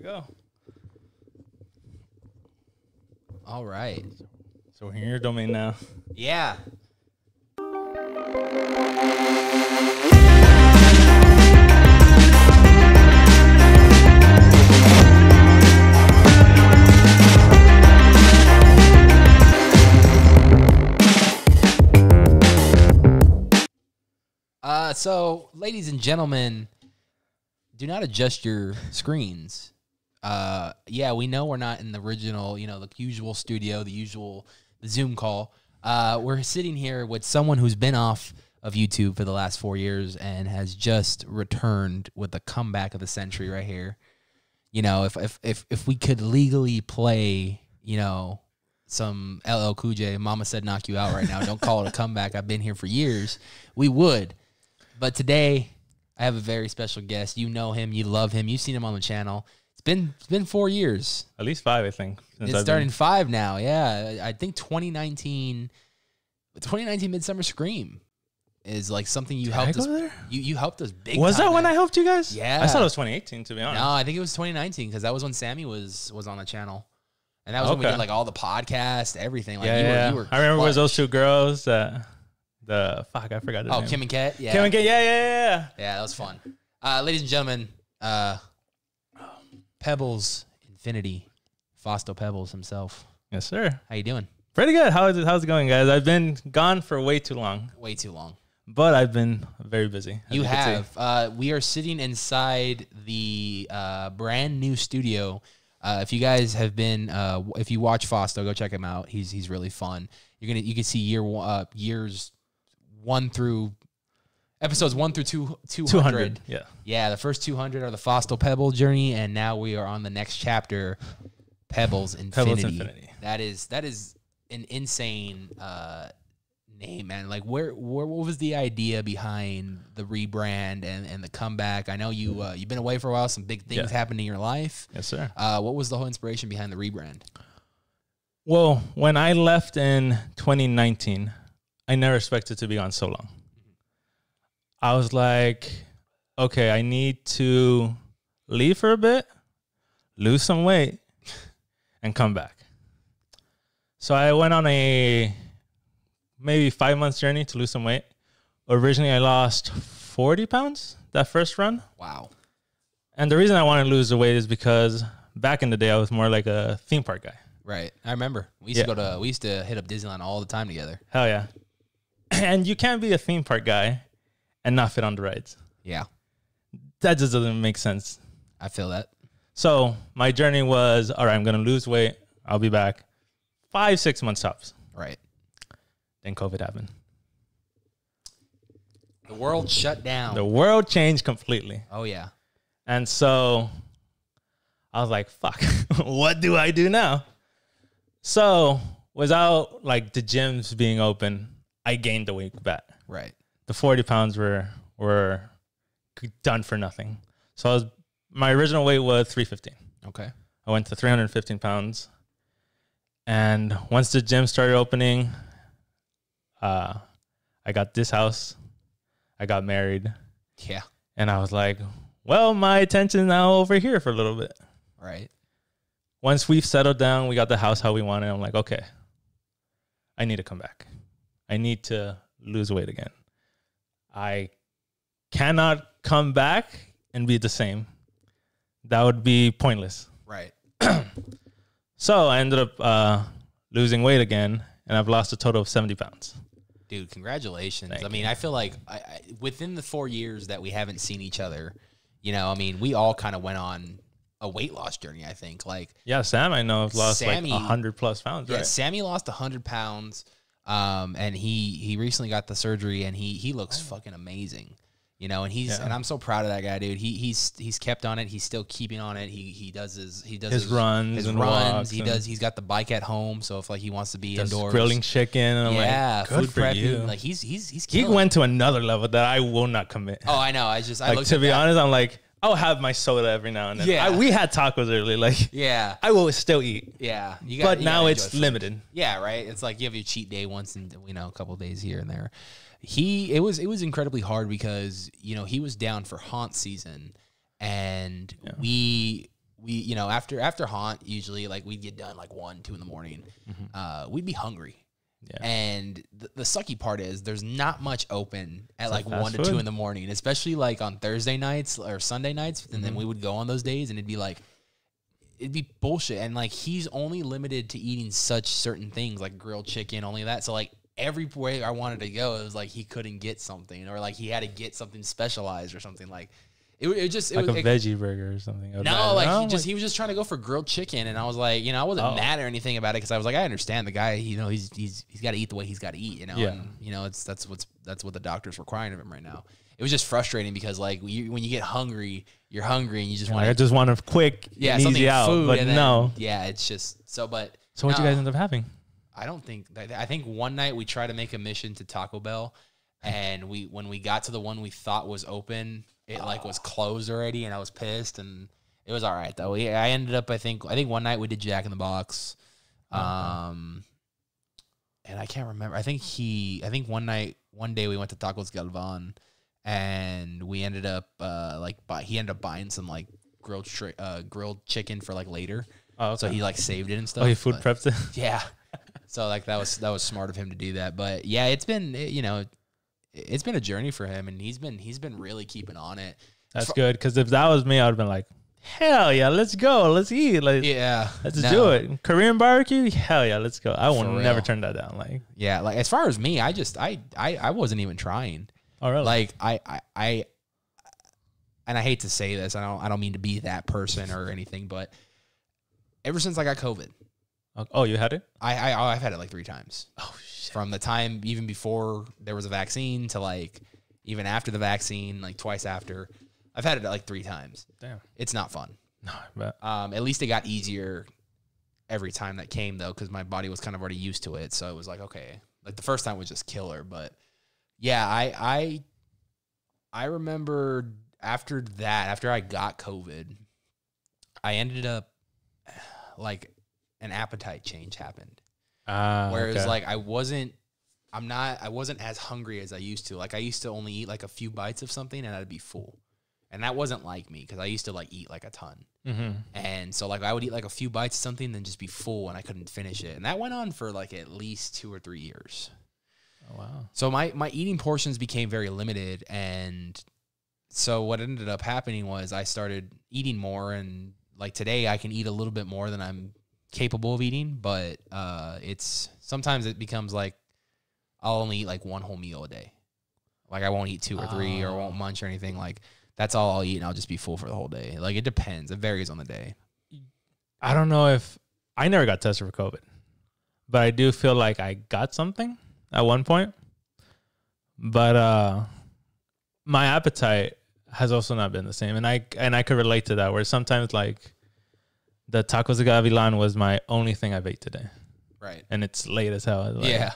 we go. All right. So we're in your domain now. Yeah. Uh, so, ladies and gentlemen, do not adjust your screens. Uh, yeah, we know we're not in the original, you know, the usual studio, the usual Zoom call. Uh, we're sitting here with someone who's been off of YouTube for the last four years and has just returned with the comeback of the century right here. You know, if if if if we could legally play, you know, some LL Cool J, Mama said knock you out right now. Don't call it a comeback. I've been here for years. We would. But today, I have a very special guest. You know him, you love him, you've seen him on the channel. It's been it's been four years. At least five, I think. It's I've starting been- five now. Yeah, I think 2019, 2019 Midsummer Scream is like something you Did helped us. there? You you helped us big. Was that when at. I helped you guys? Yeah. I thought it was 2018, to be honest. No, I think it was 2019 because that was when Sammy was was on the channel, and that was when we did like all the podcast, everything. Like yeah, you yeah. were, you were I remember it was those two girls. Uh, the fuck, I forgot. Oh, name. Kim and Kat. Yeah, Kim and. Yeah, yeah, yeah, yeah. Yeah, that was fun. Uh, ladies and gentlemen, uh, Pebles Infinity, Fausto Pebles himself. Yes, sir. How you doing? Pretty good. How is it? How's it going, guys? I've been gone for way too long, Way too long. but I've been very busy. as You have. Uh, we are sitting inside the uh, brand new studio. Uh, if you guys have been, uh, if you watch Fausto, go check him out. He's he's really fun. You're gonna you can see year one- uh, years one through episodes one through two two 200. Yeah. Yeah, the first 200 are the Fausto Pebble journey, and now we are on the next chapter, Pebles Infinity. Pebles Infinity. That is that is an insane uh, name, man. Like, where, where what was the idea behind the rebrand and, and the comeback? I know you uh, you've been away for a while. Some big things Yeah. happened in your life. Yes, sir. Uh, what was the whole inspiration behind the rebrand? Well, when I left in 2019, I never expected to be on so long. I was like, okay, I need to leave for a bit, lose some weight, and come back. So I went on a maybe five months journey to lose some weight. Originally, I lost 40 pounds that first run. Wow. And the reason I wanted to lose the weight is because back in the day, I was more like a theme park guy. Right. I remember we used Yeah. to go to we used to hit up Disneyland all the time together. Hell yeah. And you can't be a theme park guy and not fit on the rides. Yeah, That just doesn't make sense. I feel that. So my journey was all right, I'm going to lose weight. I'll be back. Five, six months tops. Right. Then COVID happened. The world shut down. The world changed completely. oh yeah. And so I was like, fuck, what do I do now? So without like the gyms being open, I gained the weight back. Right. The 40 pounds were were done for nothing. So I was my original weight was 315. Okay. I went to 315 pounds. And once the gym started opening, uh, I got this house. I got married. Yeah. And I was like, well, my attention now over here for a little bit. Right. Once we've settled down, we got the house how we wanted. I'm like, okay, I need to come back. I need to lose weight again. I cannot come back and be the same. That would be pointless. Right. So I ended up uh, losing weight again, and I've lost a total of 70 pounds. Dude, congratulations. Thank I mean, I feel like I, I, within the four years that we haven't seen each other, you know, I mean, we all kind of went on a weight loss journey, I think. Like, Yeah, Sam, I know, has lost Sammy- like 100 plus pounds, yeah, right? Sammy lost 100 pounds. Um, and he he recently got the surgery and he he looks fucking amazing. You know, and he's Yeah. and I'm so proud of that guy, dude. He he's he's kept on it. He's still keeping on it. He he does his he does His runs his and runs. walks He does. He's got the bike at home, so if like he wants to be indoors, grilling chicken, and yeah, like, good food you. Like he's he's he's he killing it. went to another level that I will not commit. Oh, I know. I just I like to be honest, I'm like, I'll have my soda every now and then. Yeah. I, we had tacos earlier, like Yeah, I will still eat, yeah. You got, but you now it's food. limited. Yeah, right. It's like you have your cheat day once in you know a couple days here and there. He it was it was incredibly hard because you know he was down for haunt season, and Yeah. we we you know after after haunt usually like we'd get done like one two in the morning. Uh, we'd be hungry. Yeah. And the, the sucky part is there's not much open at It's like one to two in the morning, especially like on Thursday nights or Sunday nights. And Mm-hmm. then we would go on those days and it'd be like, it'd be bullshit. And like he's only limited to eating such certain things like grilled chicken, only that. So like everywhere I wanted to go, it was like he couldn't get something or like he had to get something specialized or something like. It, it just it like was, a veggie burger or something. No, like No? he just he was just trying to go for grilled chicken, and I was like, you know, I wasn't Oh. mad or anything about it because I was like, I understand the guy. You know, he's he's he's got to eat the way he's got to eat. You know, Yeah. and you know, it's that's what's that's what the doctor's requiring of him right now. It was just frustrating because like you, when you get hungry, you're hungry and you just Like, I want just want a quick, yeah easy out, food, but then- no. yeah, it's just so. But So what no, you guys end up having? I don't think I think one night we tried to make a mission to Taco Bell, and we when we got to the one we thought was open, it like was closed already, and I was pissed. And it was all right though. We, I ended up I think I think one night we did Jack in the Box, um, and I can't remember. I think he I think one night one day we went to Tacos Gavilan, and we ended up uh like buy, he ended up buying some like grilled tri- uh grilled chicken for like later. Oh, So he like saved it and stuff. oh, he food but- prepped it. yeah. So like that was that was smart of him to do that. But yeah, it's been you know, it's been a journey for him, and he's been he's been really keeping on it. That's Fr- good because if that was me, I would have been like, hell yeah, let's go, let's eat, like Yeah, let's no. do it. Korean barbecue, hell yeah, let's go. I will For never turn that down. Like, Yeah, like as far as me, I just I I, I wasn't even trying. oh really? Like I, I I and I hate to say this, I don't I don't mean to be that person or anything, but ever since I got COVID, oh, you had it? I, I I've had it like three times. Oh shit. from the time even before there was a vaccine to like even after the vaccine, like twice after. I've had it like three times. Damn. It's not fun. No, but Um, at least it got easier every time that came though, because my body was kind of already used to it. So it was like okay, like the first time was just killer, but yeah, I I I remember after that, after I got COVID, I ended up like an appetite change happened. ah, Whereas okay. like I wasn't I'm not I wasn't as hungry as I used to. Like I used to only eat like a few bites of something and I'd be full. And that wasn't like me because I used to like eat like a ton. Mhm. And so like I would eat like a few bites of something then just be full and I couldn't finish it. And that went on for like at least 2 or 3 years. Oh, wow. So my my eating portions became very limited and so what ended up happening was I started eating more and like today I can eat a little bit more than I'm capable of eating, but uh it's sometimes it becomes like I'll only eat like one whole meal a day. Like I won't eat two or three or won't munch or anything like that's all I'll eat and I'll just be full for the whole day. Like it depends. It varies on the day. I don't know if I never got tested for COVID, but I do feel like I got something at one point. But uh my appetite has also not been the same, and I and I could relate to that. Where sometimes like the tacos de gavilan was my only thing I've ate today, Right. and it's late as hell. Like, yeah.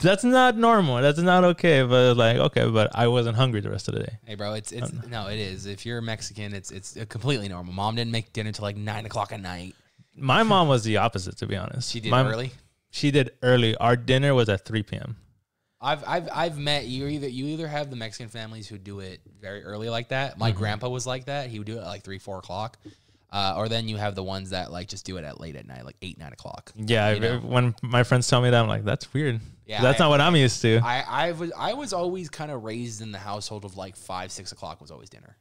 that's not normal. That's not okay. But like okay, but I wasn't hungry the rest of the day. Hey, bro, it's it's Uh, no, it is. If you're Mexican, it's it's completely normal. Mom didn't make dinner till like nine o'clock at night. My mom was the opposite, to be honest. She did My- early. She did early. Our dinner was at three p.m. I've I've I've met you either you either have the Mexican families who do it very early like that. My grandpa was like that. He would do it at like three four o'clock, uh, or then you have the ones that like just do it at late at night, like eight nine o'clock. Yeah, You know? when my friends tell me that, I'm like, that's weird. Yeah, that's I- not what I'm used to. I I was I was always kind of raised in the household of like five six o'clock was always dinner.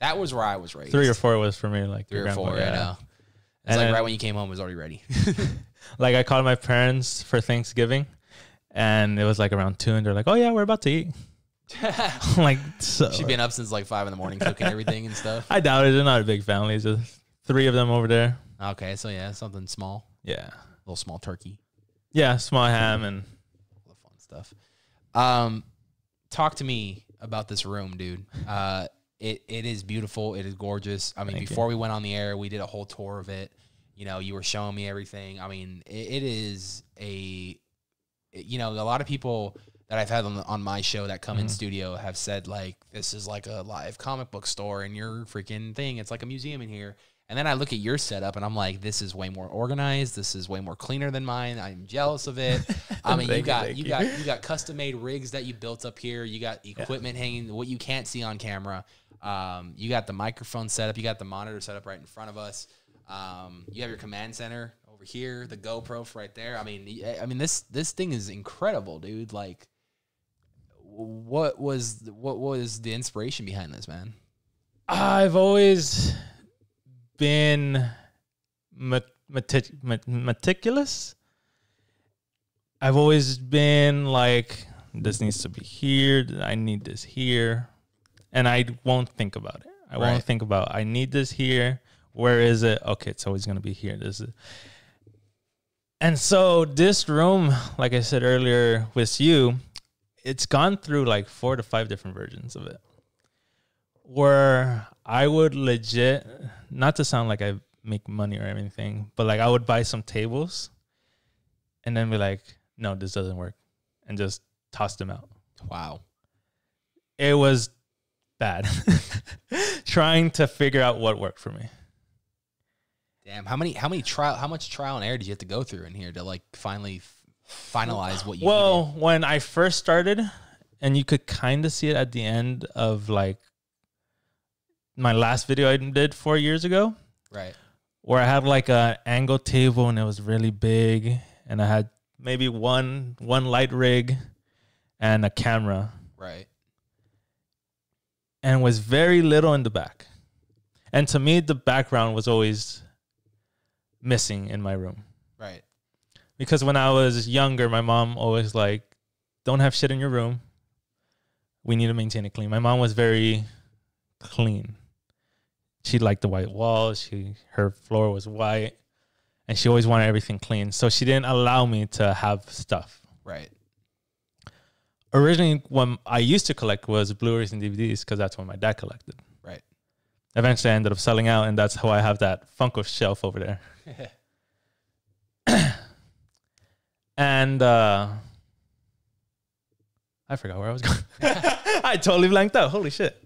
That was where I was raised. Three or four was for me, like three or grandpa, four. yeah. I know. It's And like then- right when you came home, it was already ready. Like I called my parents for Thanksgiving, and it was like around two, and they're like, "Oh yeah, we're about to eat." Like, so She's been up since like five in the morning cooking everything and stuff. I doubt it. They're not a big family. It's just three of them over there. Okay, so yeah, something small, Yeah, a little small turkey, yeah, small ham and all the fun stuff. Um, talk to me about this room, dude. Uh, it it is beautiful. It is gorgeous. I mean, Thank you. before we went on the air, we did a whole tour of it. You know, you were showing me everything. I mean, it, it is a, you know, a lot of people that I've had on, the, on my show that come in Mhm. studio have said like this is like a live comic book store and your freaking thing. It's like a museum in here. And then I look at your setup and I'm like, this is way more organized. This is way more cleaner than mine. I'm jealous of it. I mean, you got you you. got you got custom made rigs that you built up here. You got equipment hanging what you can't see on camera. Um, you got the microphone set up. You got the monitor set up right in front of us. Um, you have your command center over here. The GoPro right there. I mean, I mean this this thing is incredible, dude. Like, what was the- what was the inspiration behind this, man? I've always been met- meti- met- meticulous. I've always been like, this needs to be here. I need this here. And I won't think about it. I Right. won't think about, I need this here. Where is it? Okay, it's always going to be here. This is. And so this room, like I said earlier with you, it's gone through like four to five different versions of it where I would legit, not to sound like I make money or anything, but like I would buy some tables and then be like, no, this doesn't work, and just toss them out. Wow. It was bad trying to figure out what worked for me. Damn. How many how many trial how much trial and error did you have to go through in here to like finally finalize what you Well, when I first started, and you could kind of see it at the end of like my last video I did four years ago. Right. where I had like a angle table and it was really big, and I had maybe one one light rig and a camera, Right. and was very little in the back. And to me, the background was always missing in my room. Because when I was younger, my mom always like, "Don't have shit in your room. We need to maintain it clean." My mom was very clean. She liked the white walls. She her floor was white, and she always wanted everything clean. So she didn't allow me to have stuff. Right. Originally, when I used to collect was Blu-rays and DVDs because that's what my dad collected. Right. Eventually, I ended up selling out, and that's how I have that Funko shelf over there. And uh, I forgot where I was going. I totally blanked out. Holy shit.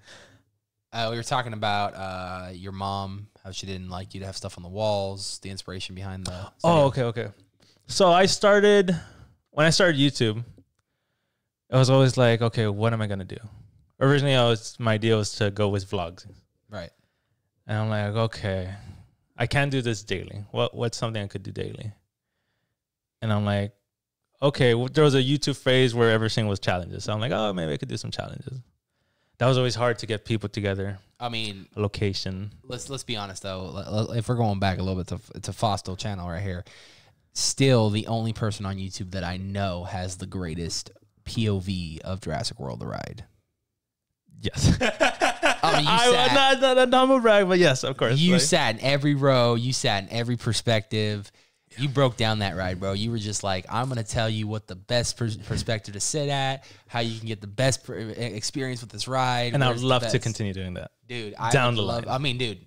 Uh, we were talking about uh, your mom, how she didn't like you to have stuff on the walls, the inspiration behind the. Oh, okay, okay. So I started when I started YouTube. It was always like, okay, what am I gonna do? Originally, I was my idea was to go with vlogs, right. and I'm like, okay, I can't do this daily. What what's something I could do daily? And I'm like, okay, well, there was a YouTube phase where everything was challenges. So I'm like, oh, maybe I could do some challenges. That was always hard to get people together. I mean, location. let's let's be honest though. If we're going back a little bit to to Fausto channel right here, still the only person on YouTube that I know has the greatest POV of Jurassic World: The Ride. Yes. I mean, you I, sat- not, not, not brag, but yes, of course. You like- sat in every row. You sat in every perspective. You broke down that ride, bro. You were just like, I'm gonna tell you what the best pers- perspective to sit at, how you can get the best per- experience with this ride, and I would love to continue doing that. dude. I down the love, line. I mean, dude,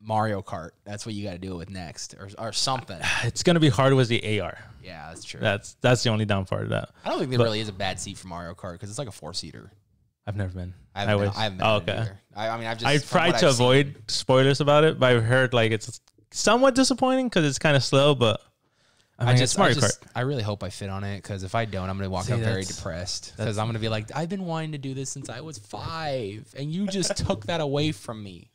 Mario Kart. That's what you got to do with next, or or something. It's gonna be hard with the AR. yeah, that's true. That's that's the only down part of that. I don't think there but- really is a bad seat for Mario Kart because it's like a four seater. I've never been. I I, haven't, wish. been, I haven't been oh, in it okay. either. I, I mean, I've just I from tried what to I've seen- avoid spoilers about it, but I've heard like it's somewhat disappointing because it's kind of slow. But I mean, I just, Mario I just. I really hope I fit on it because if I don't, I'm gonna walk See, out very depressed because I'm gonna be like, I've been wanting to do this since I was five, and you just took that away from me.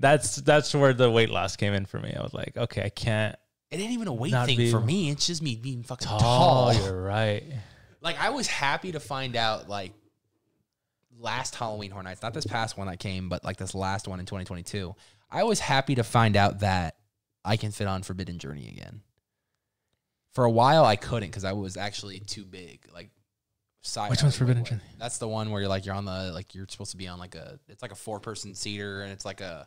That's that's where the weight loss came in for me. I was like, okay, I can't It ain't even a weight thing for me. It's just me being fucking tall. tall. You're right. Like I was happy to find out like last Halloween Horror Nights, not this past one that came, but like this last one in 2022. I was happy to find out that I can fit on Forbidden Journey again. For a while, I couldn't because I was actually too big. Like, side. Which one's Forbidden Journey? That's the one where you're like you're on the like you're supposed to be on like a it's like a four person seater and it's like a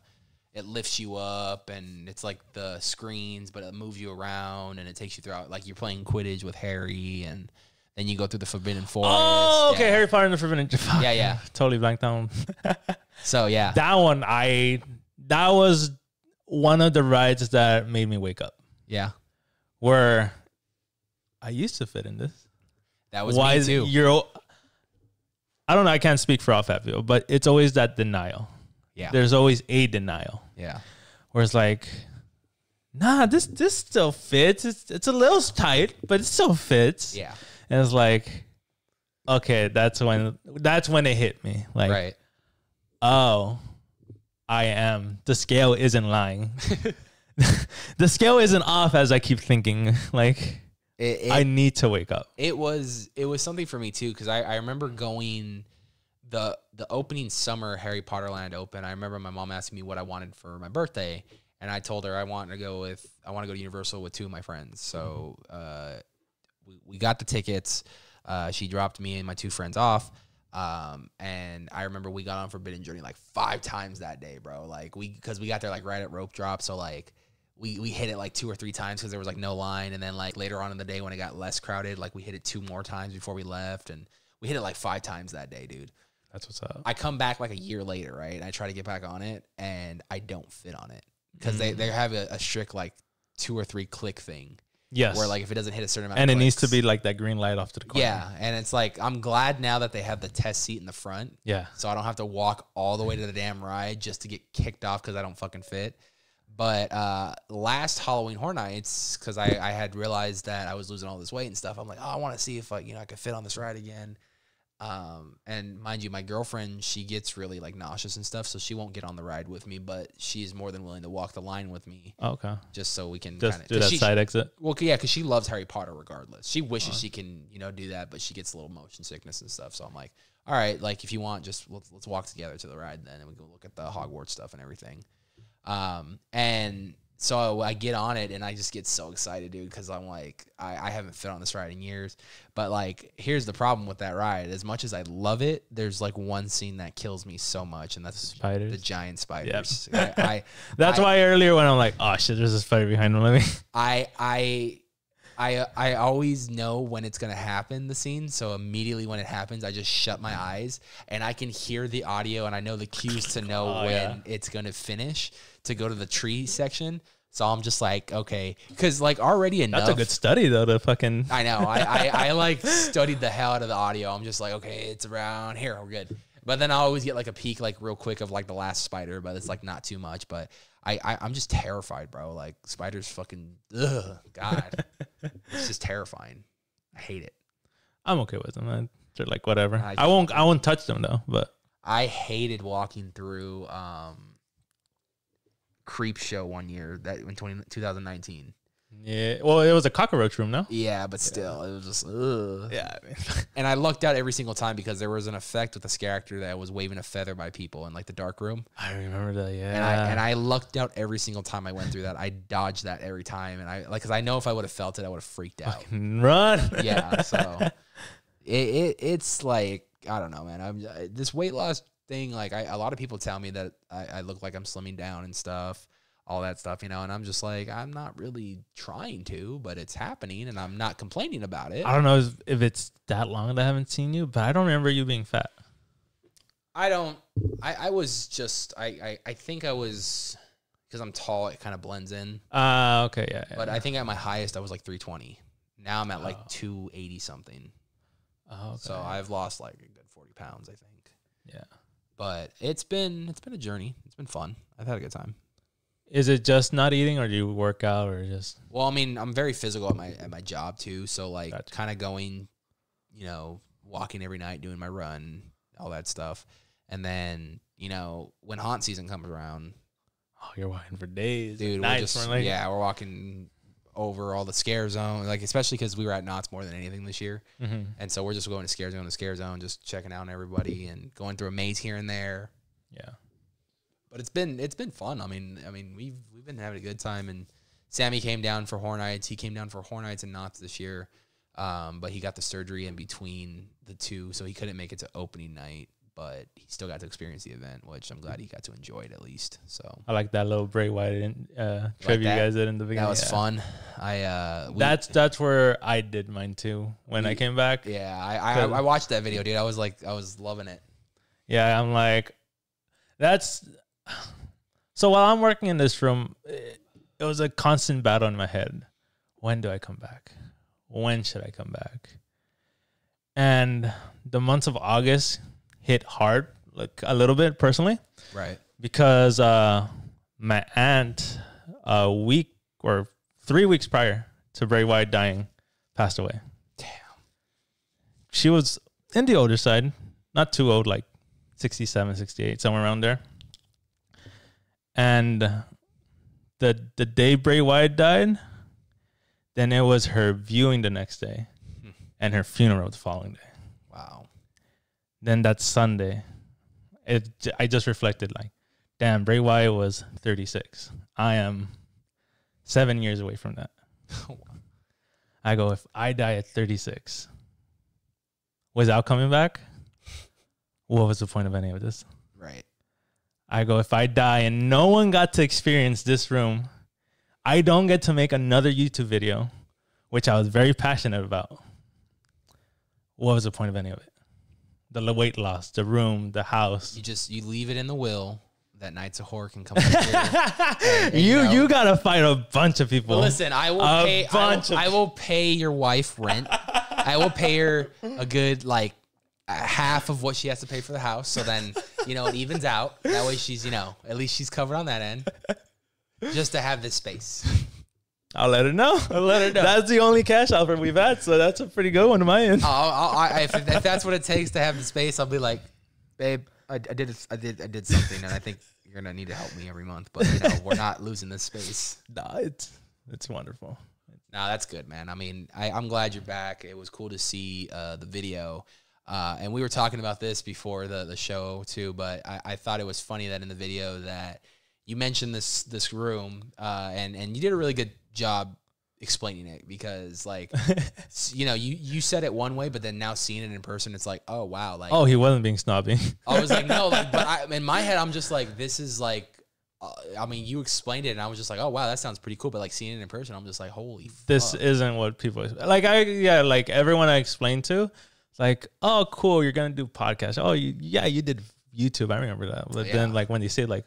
it lifts you up and it's like the screens but it moves you around and it takes you throughout like you're playing Quidditch with Harry and then you go through the Forbidden oh, Forest. Oh, okay. Yeah. Harry Potter and the Forbidden. Yeah, yeah. totally blanked out. So yeah, that one, I that was one of the rides that made me wake up. yeah, Where I used to fit in this. that was Why me too. you're? I don't know. I can't speak for all Fat People, but it's always that denial. Yeah, There's always a denial. yeah, where it's like, nah, this this still fits. It's it's a little tight, but it still fits. yeah. And it's like, okay, that's when that's when it hit me. Like, Right. oh, I am. The scale isn't lying. the scale isn't off as I keep thinking. Like It, it, I need to wake up. it was it was something for me too because I, I remember going the the opening summer Harry Potter Land open. I remember my mom asking me what I wanted for my birthday, and I told her I want to go with I want to go to Universal with two of my friends. So uh, we, we got the tickets. Uh, she dropped me and my two friends off. Um, and I remember we got on Forbidden Journey like five times that day, bro. Like we, cause we got there like right at rope drop. So like we, we hit it like two or three times cause there was like no line. And then like later on in the day when it got less crowded, like we hit it two more times before we left. And we hit it like five times that day, dude. That's what's up. I come back like a year later, right? And I try to get back on it and I don't fit on it because they, mm. they have a, a strict like two or three click thing Yes. where like if it doesn't hit a certain amount and it needs to be like that green light off to the corner. yeah. And it's like, I'm glad now that they have the test seat in the front Yeah. so I don't have to walk all the way to the damn ride just to get kicked off because I don't fucking fit. But uh, last Halloween Horror Nights, because I, I had realized that I was losing all this weight and stuff, I'm like, oh, I want to see if I, you know I could fit on this ride again. Um, and mind you, my girlfriend she gets really like nauseous and stuff, so she won't get on the ride with me, but she's more than willing to walk the line with me Okay. just so we can Just kind do that she, side exit. well, yeah, because she loves Harry Potter regardless. She wishes she can, you know, do that, but she gets a little motion sickness and stuff. So I'm like, all right, like if you want, just let's, let's walk together to the ride then, and we can look at the Hogwarts stuff and everything. Um, and so I get on it, and I just get so excited, dude, because I'm like, I, I haven't fit on this ride in years. But like, here's the problem with that ride: as much as I love it, there's like one scene that kills me so much, and that's the giant spiders. I, I That's I- why earlier when I'm like, oh shit, there's a spider behind me. I I I I always know when it's gonna happen the scene, so immediately when it happens, I just shut my eyes and I can hear the audio and I know the cues to know Oh, when yeah. it's gonna finish to go to the tree section. So I'm just like, okay, because like already enough. That's a good study though. To fucking. I know. I, I, I like studied the hell out of the audio. I'm just like, okay, it's around here. We're good. But then I always get like a peek, like real quick, of like the last spider, but it's like not too much. But I, I I'm just terrified, bro. Like spiders, fucking, ugh, God, it's just terrifying. I hate it. I'm okay with them. man. They're like whatever. I- I, won't. I won't touch them though. But I hated walking through um, Creep Show one year that in 20, 2019. yeah. Well, it was a cockroach room, no? Yeah, but still, it was just ugh. Yeah. I mean, And I lucked out every single time because there was an effect with this character that was waving a feather by people in like the dark room. I remember that. Yeah. And I and I lucked out every single time I went through that. I dodged that every time, and I like because I know if I would have felt it, I would have freaked out. run. yeah, so it, it it's like I don't know, man. I'm this weight loss thing. Like I, a lot of people tell me that I, I look like I'm slimming down and stuff, all that stuff, you know. And I'm just like, I'm not really trying to, but it's happening, and I'm not complaining about it. I don't know if, if it's that long that I haven't seen you, but I don't remember you being fat. I don't. I, I was just. I, I, I think I was because I'm tall. It kind of blends in. Uh okay, yeah. yeah. But I think at my highest I was like 320. Now I'm at like Oh. 280 something. oh, okay. So I've lost like a good 40 pounds, I think. yeah. But it's been it's been a journey. It's been fun. I've had a good time. Is it just not eating, or do you work out, or just? Well, I mean, I'm very physical at my at my job too. So like, Gotcha. kind of going, you know, walking every night, doing my run, all that stuff, and then you know when haunt season comes around, Oh, you're walking for days, dude, we're just like- yeah, we're walking over all the scare zone, like especially because we were at Knott's more than anything this year. Mhm. And so we're just going to scare zone to scare zone, just checking out everybody and going through a maze here and there. Yeah. But it's been it's been fun. I mean, I mean we've we've been having a good time. And Sammy came down for Horror Nights. He came down for Horror Nights and Knott's this year, um, but he got the surgery in between the two, so he couldn't make it to opening night. But he still got to experience the event, which I'm glad he got to enjoy it at least. So I like that little Bray Wyatt in, uh, that? you guys did in the beginning. that was yeah. fun. I uh, we- That's that's where I did mine too. When I came back, yeah. I, I I watched that video, dude. I was like, I was loving it. Yeah, I'm like, that's. So while I'm working in this room, it, it was a constant battle in my head. When do I come back? When should I come back? And the months of August hit hard, like a little bit personally, Right. because uh, my aunt, a week or three weeks prior to Bray Wyatt dying, passed away. Damn. She was in the older side, not too old, like 67, 68, somewhere around there. and the the day Bray Wyatt died, then it was her viewing the next day, and her funeral the following day. Then that Sunday, it I just reflected like, damn, Bray Wyatt was 36. I am seven years away from that. I go, if I die at 36, without coming back, what was the point of any of this? Right. I go, if I die and no one got to experience this room, I don't get to make another YouTube video, which I was very passionate about. What was the point of any of it? The weight loss, the room, the house. You just you leave it in the will that Nights of Horror can come up here. and, You know- you gotta fight a bunch of people. Listen, I will A pay. I will, I will pay your wife rent. I will pay her a good like half of what she has to pay for the house. So then you know it evens out. That way she's you know at least she's covered on that end. Just to have this space. I'll let her know. I'll let her know. That's the only cash offer we've had, so that's a pretty good one to my end. I'll, I'll, I, if, if that's what it takes to have the space, I'll be like, babe, I, I did I did I did something, and I think you're gonna need to help me every month. But you know we're not losing this space. Nah, it's it's wonderful. No, that's good, man. I mean, I, I'm glad you're back. It was cool to see uh, the video. Uh, and we were talking about this before the, the show too, but I, I thought it was funny that in the video that you mentioned this this room, uh, and and you did a really good job explaining it because like you know you you said it one way, but then now seeing it in person, it's like oh wow, like Oh, he wasn't being snobby. I was like no, like but I, in my head I'm just like this is like. Uh, I mean, you explained it, and I was just like, "Oh wow, that sounds pretty cool." But like seeing it in person, I'm just like, "Holy this fuck. isn't what people like. I yeah, like everyone I explained to, like, oh, cool, you're gonna do podcast. Oh, you, yeah, you did YouTube. I remember that. But then, like when they say like,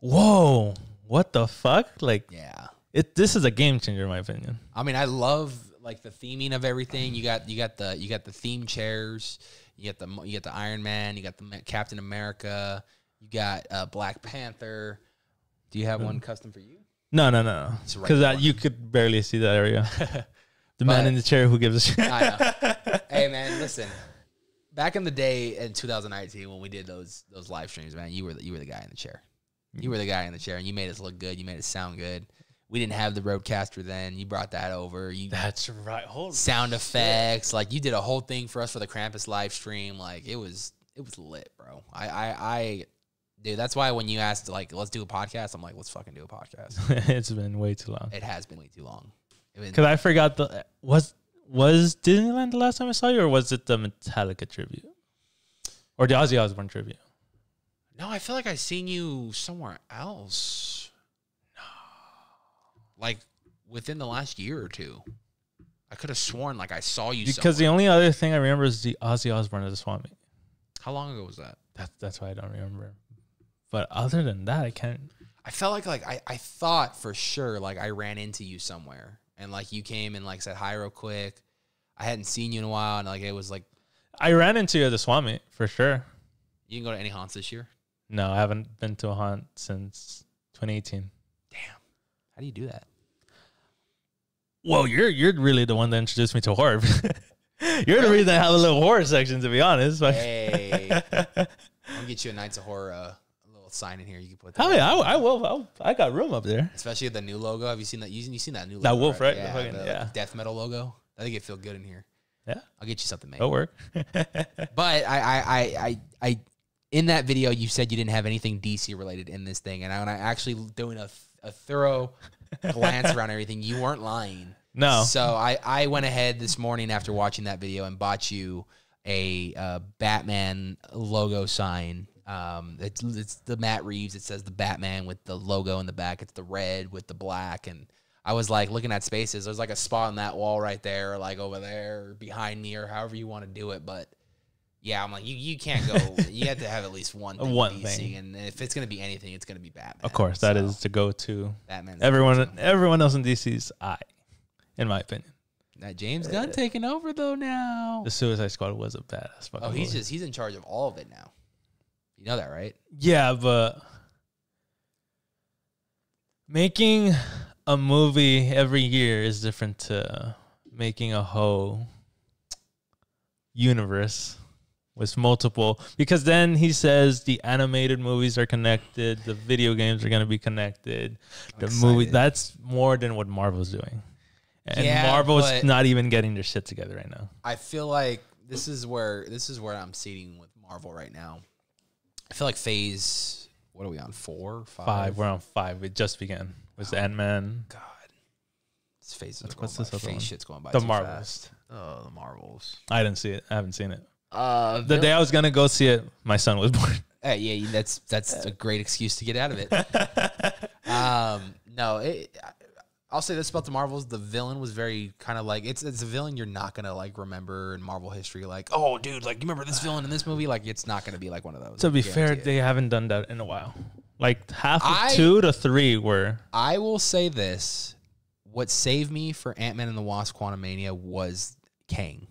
whoa, what the fuck? Like Yeah. It. This is a game changer, in my opinion. I mean, I love like the theming of everything. You got you got the you got the theme chairs. You got the you got the Iron Man. You got the Captain America. You got uh, Black Panther. Do you have one custom for you? No, no, no, It's a because you could barely see that area. the man in the chair who gives a shit. I know. hey man, listen. Back in the day in 2019 when we did those those live streams, man, you were the, you were the guy in the chair. You were the guy in the chair, and you made us look good. You made it sound good. We didn't have the RØDECaster then. You brought that over. You That's right. Hold sound effects. Like you did a whole thing for us for the Krampus live stream. Like it was it was lit, bro. I I, I dude, that's why when you asked like let's do a podcast, I'm like let's fucking do a podcast. it's been way too long. it has been way too long. Because I forgot the was was Disneyland the last time I saw you, or was it the Metallica tribute, or the Ozzy Osbourne tribute? no, I feel like I seen you somewhere else. Like within the last year or two. I could have sworn like I saw you. Because the only other thing I remember is the Ozzy Osbourne as a swami. how long ago was that? That's that's why I don't remember. But other than that, I can't. I felt like like I, I thought for sure like I ran into you somewhere and like you came and like said hi real quick. I hadn't seen you in a while and like it was like I ran into you at the swami for sure. you can go to any haunts this year. No, I haven't been to a haunt since 2018. How do you do that? Well, you're you're really the one that introduced me to horror. you're the reason I have a little horror section, to be honest. Hey, gonna get you a Nights of Horror uh, a little sign in here. You can put that. hell yeah, I, I will. I'll, I got room up there. Especially the new logo. Have you seen that? You, you seen that new logo? That wolf, right? The Yeah, fucking- the, yeah. death metal logo. I think it feel good in here. Yeah, I'll get you something made. it'll work. But I, I, I, I, I, in that video, you said you didn't have anything DC related in this thing, and I, when I actually doing a, a thorough glance around everything, you weren't lying. No. So I, I went ahead this morning after watching that video and bought you a uh, Batman logo sign. Um, it's it's the Matt Reeves. It says the Batman with the logo in the back. It's the red with the black, and I was like looking at spaces. There's like a spot on that wall right there, or like over there, or behind me, or however you want to do it. But yeah, I'm like you. You can't go. you have to have at least one thing One DC, thing. and if it's gonna be anything, it's gonna be Batman. Of course, that So, is the go-to. Batman's Everyone, everyone else in DC's eye, in my opinion. That James Gunn taking over though now. The Suicide Squad was a badass. Fucking Oh, he's movie. just he's in charge of all of it now. You know that, right? yeah, but making a movie every year is different to making a whole universe with multiple because then he says the animated movies are connected, the video games are going to be connected, the movie that's more than what Marvel's doing. And Yeah, Marvel's not even getting their shit together right now. I feel like this is where this is where I'm seating with Marvel right now. I feel like phase what are we on? Four? Five? Five, we're on five. It just began. Was oh Ant Man, God. This phase is What's going this by. Phase one? shit's going by the Marvels. fast. Oh, the Marvels. I didn't see it. I haven't seen it. Uh, The day I was gonna go see it, my son was born. Hey, yeah, that's that's a great excuse to get out of it. um, no, it, I'll say this about the Marvels: the villain was very kind of like it's it's a villain you're not gonna like remember in Marvel history. Like, oh, dude, like you remember this villain in this movie? Like, it's not gonna be like one of those. to be fair, it. they haven't done that in a while. Like half of I- two to three were I will say this: what saved me for Ant Man and the Wasp: Quantumania was Kang.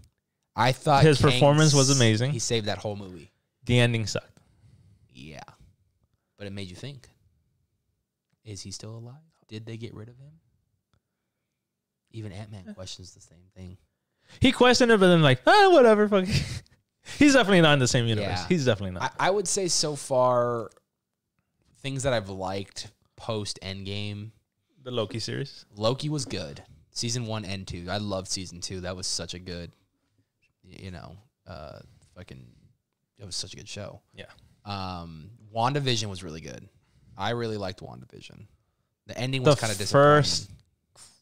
I thought His Kang performance was amazing. He saved that whole movie. the ending sucked. Yeah. But it made you think. Is he still alive? Did they get rid of him? Even Ant Man questions the same thing. He questioned it, but then like, ah, whatever. Fuck. He's definitely not in the same universe. Yeah. He's definitely not. I, I would say so far, things that I've liked post Endgame, the Loki series. Loki was good. Season one and two. I loved season two. That was such a good, you know, uh, fucking, it was such a good show. Yeah. Um, WandaVision was really good. I really liked WandaVision. The ending was kind of disappointing. first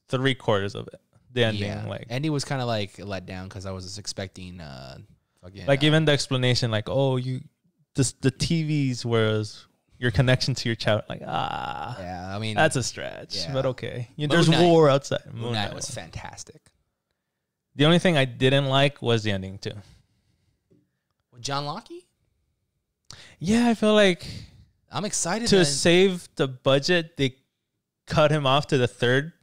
three quarters of it. The ending, yeah. like, ending was kind of like let down because I was expecting uh fucking like uh, even the explanation, like, oh, you, this the TVs was your connection to your child. Like, ah, yeah I mean that's a stretch, Yeah. but okay. You, there's Knight. war outside. Moon Knight was fantastic. The only thing I didn't like was the ending too. With Jake Lockley, Yeah, I feel like I'm excited to that- save the budget, they cut him off to the third,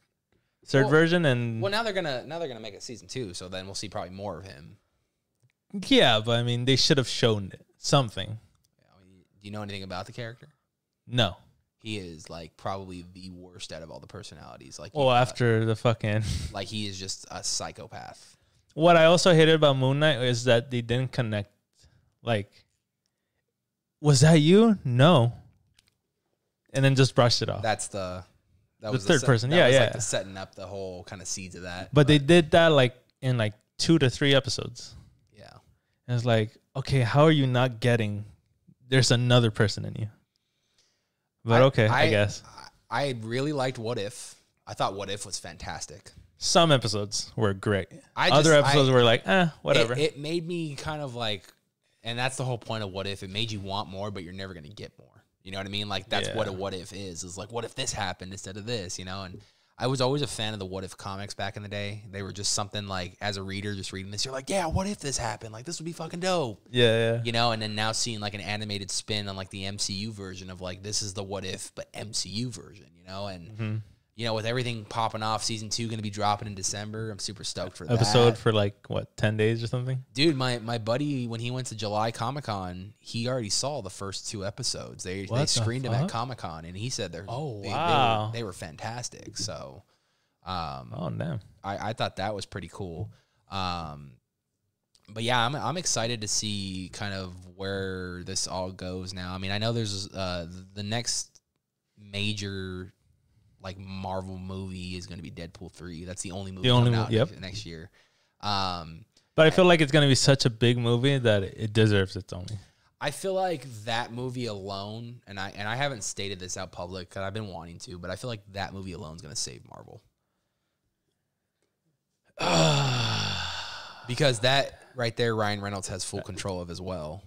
third Well- version, and well now they're gonna now they're gonna make it season two, so then we'll see probably more of him. yeah, but I mean, they should have shown it, something. I mean, do you know anything about the character? No. He is like probably the worst out of all the personalities. Like, Well, thought. after the fucking. like he is just a psychopath. What I also hated about Moon Knight is that they didn't connect. Like, was that you? No. And then just brushed it off. That's the that The was third set- person. Yeah, yeah. Like the setting up the whole kind of seeds of that. but they did that like in like two to three episodes. yeah. And it's like, okay, how are you not getting? There's another person in you. But I- okay, I, I- guess I really liked What If. I thought What If was fantastic. some episodes were great. I Other just- episodes I- were like, eh, whatever. It, it made me kind of like, and that's the whole point of What If. It made you want more, but you're never gonna get more. You know what I mean? Like that's what a What If is. Is like, what if this happened instead of this? You know? And I was always a fan of the What If comics back in the day. They were just something like, as a reader, just reading this, you're like, yeah, what if this happened? Like this would be fucking dope. yeah, yeah. You know? And then now seeing like an animated spin on like the MCU version of like this is the What If, but MCU version. You know? And Mm-hmm. You know, with everything popping off, season two going to be dropping in December. I'm super stoked for that Episode for like what ten days or something. dude my my buddy when he went to july comic-con he already saw the first two episodes they, they What the screened them at comic-con and he said they're Oh, they, wow. they, were, they were fantastic so um Oh damn. I, I thought that was pretty cool um but yeah I'm, I'm excited to see kind of where this all goes now i mean i know there's uh the next major like marvel movie is going to be deadpool 3 that's the only movie The only coming mo- out yep. next, year um But I feel like it's gonna be such a big movie that it deserves its own. I feel like that movie alone, and I and I haven't stated this out public because I've been wanting to, but I feel like that movie alone is going to save Marvel because that right there, Ryan Reynolds has full control of as well.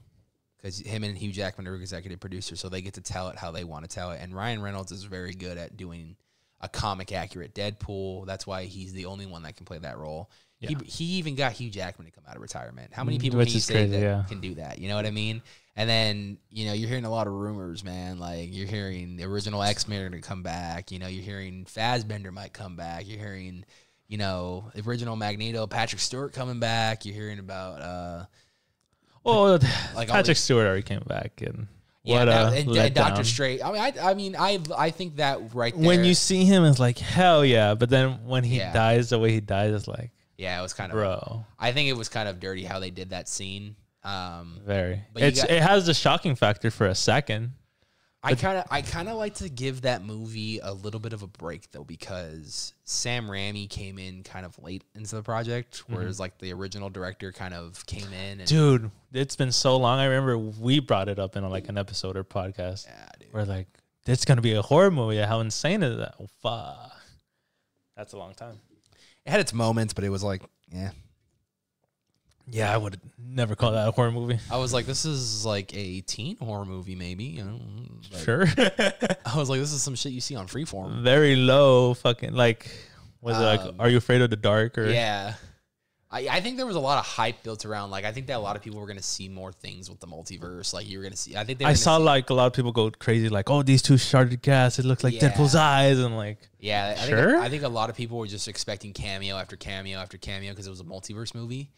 Because him and Hugh Jackman are executive producers, so they get to tell it how they want to tell it. And Ryan Reynolds is very good at doing a comic accurate Deadpool. That's why he's the only one that can play that role. He, he even got Hugh Jackman to come out of retirement. How many Mm, people which can you say crazy, that yeah. can do that? You know what I mean? And then you know you're hearing a lot of rumors, man. Like you're hearing the original X Men are going to come back. You know you're hearing Fassbender might come back. You're hearing you know the original Magneto, Patrick Stewart coming back. You're hearing about uh Well, Like Patrick these- Stewart already came back, and yeah, a and, and Doctor. Strange. I mean, I I mean I I think that right there. When you see him, it's like hell yeah. But then when he Yeah. dies, the way he dies, it's like, yeah, it was kind of bro. I think it was kind of dirty how they did that scene. Um, Very. But you It's got- it has the shocking factor for a second. I kind of I kind of like to give that movie a little bit of a break though because Sam Raimi came in kind of late into the project, Mm-hmm. whereas like the original director kind of came in and Dude, it's been so long. I remember we brought it up in like an episode or podcast. yeah, dude. We're like, it's gonna be a horror movie. How insane is that? Oh, fuck. That's a long time. It had its moments, but it was like, yeah. Yeah, I would never call that a horror movie. I was like, this is like a teen horror movie, maybe. You know, like- Sure. I was like, this is some shit you see on Freeform. Very low fucking like was it like Um, Are You Afraid of the Dark or Yeah. I, I think there was a lot of hype built around like I think that a lot of people were gonna see more things with the multiverse. Like you were gonna see I think they I saw like a lot of people go crazy, like, "Oh, these two sharded gas. It looks like Yeah. Deadpool's eyes," and like, Yeah, I Sure? think I think a lot of people were just expecting cameo after cameo after cameo because it was a multiverse movie.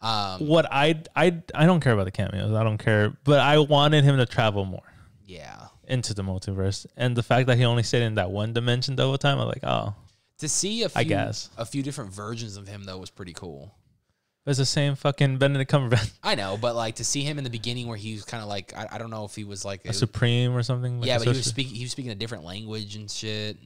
Um, what I I I don't care about the cameos. I don't care, but I wanted him to travel more yeah, into the multiverse, and the fact that he only stayed in that one dimension the whole time, I'm like, oh, to see a few, I guess. a few different versions of him though was pretty cool. it's the same fucking Benedict Cumberbatch, I know, but like to see him in the beginning where he was kind of like I, I don't know if he was like a Supreme or something. Like yeah, but he was speaking he was speaking a different language and shit.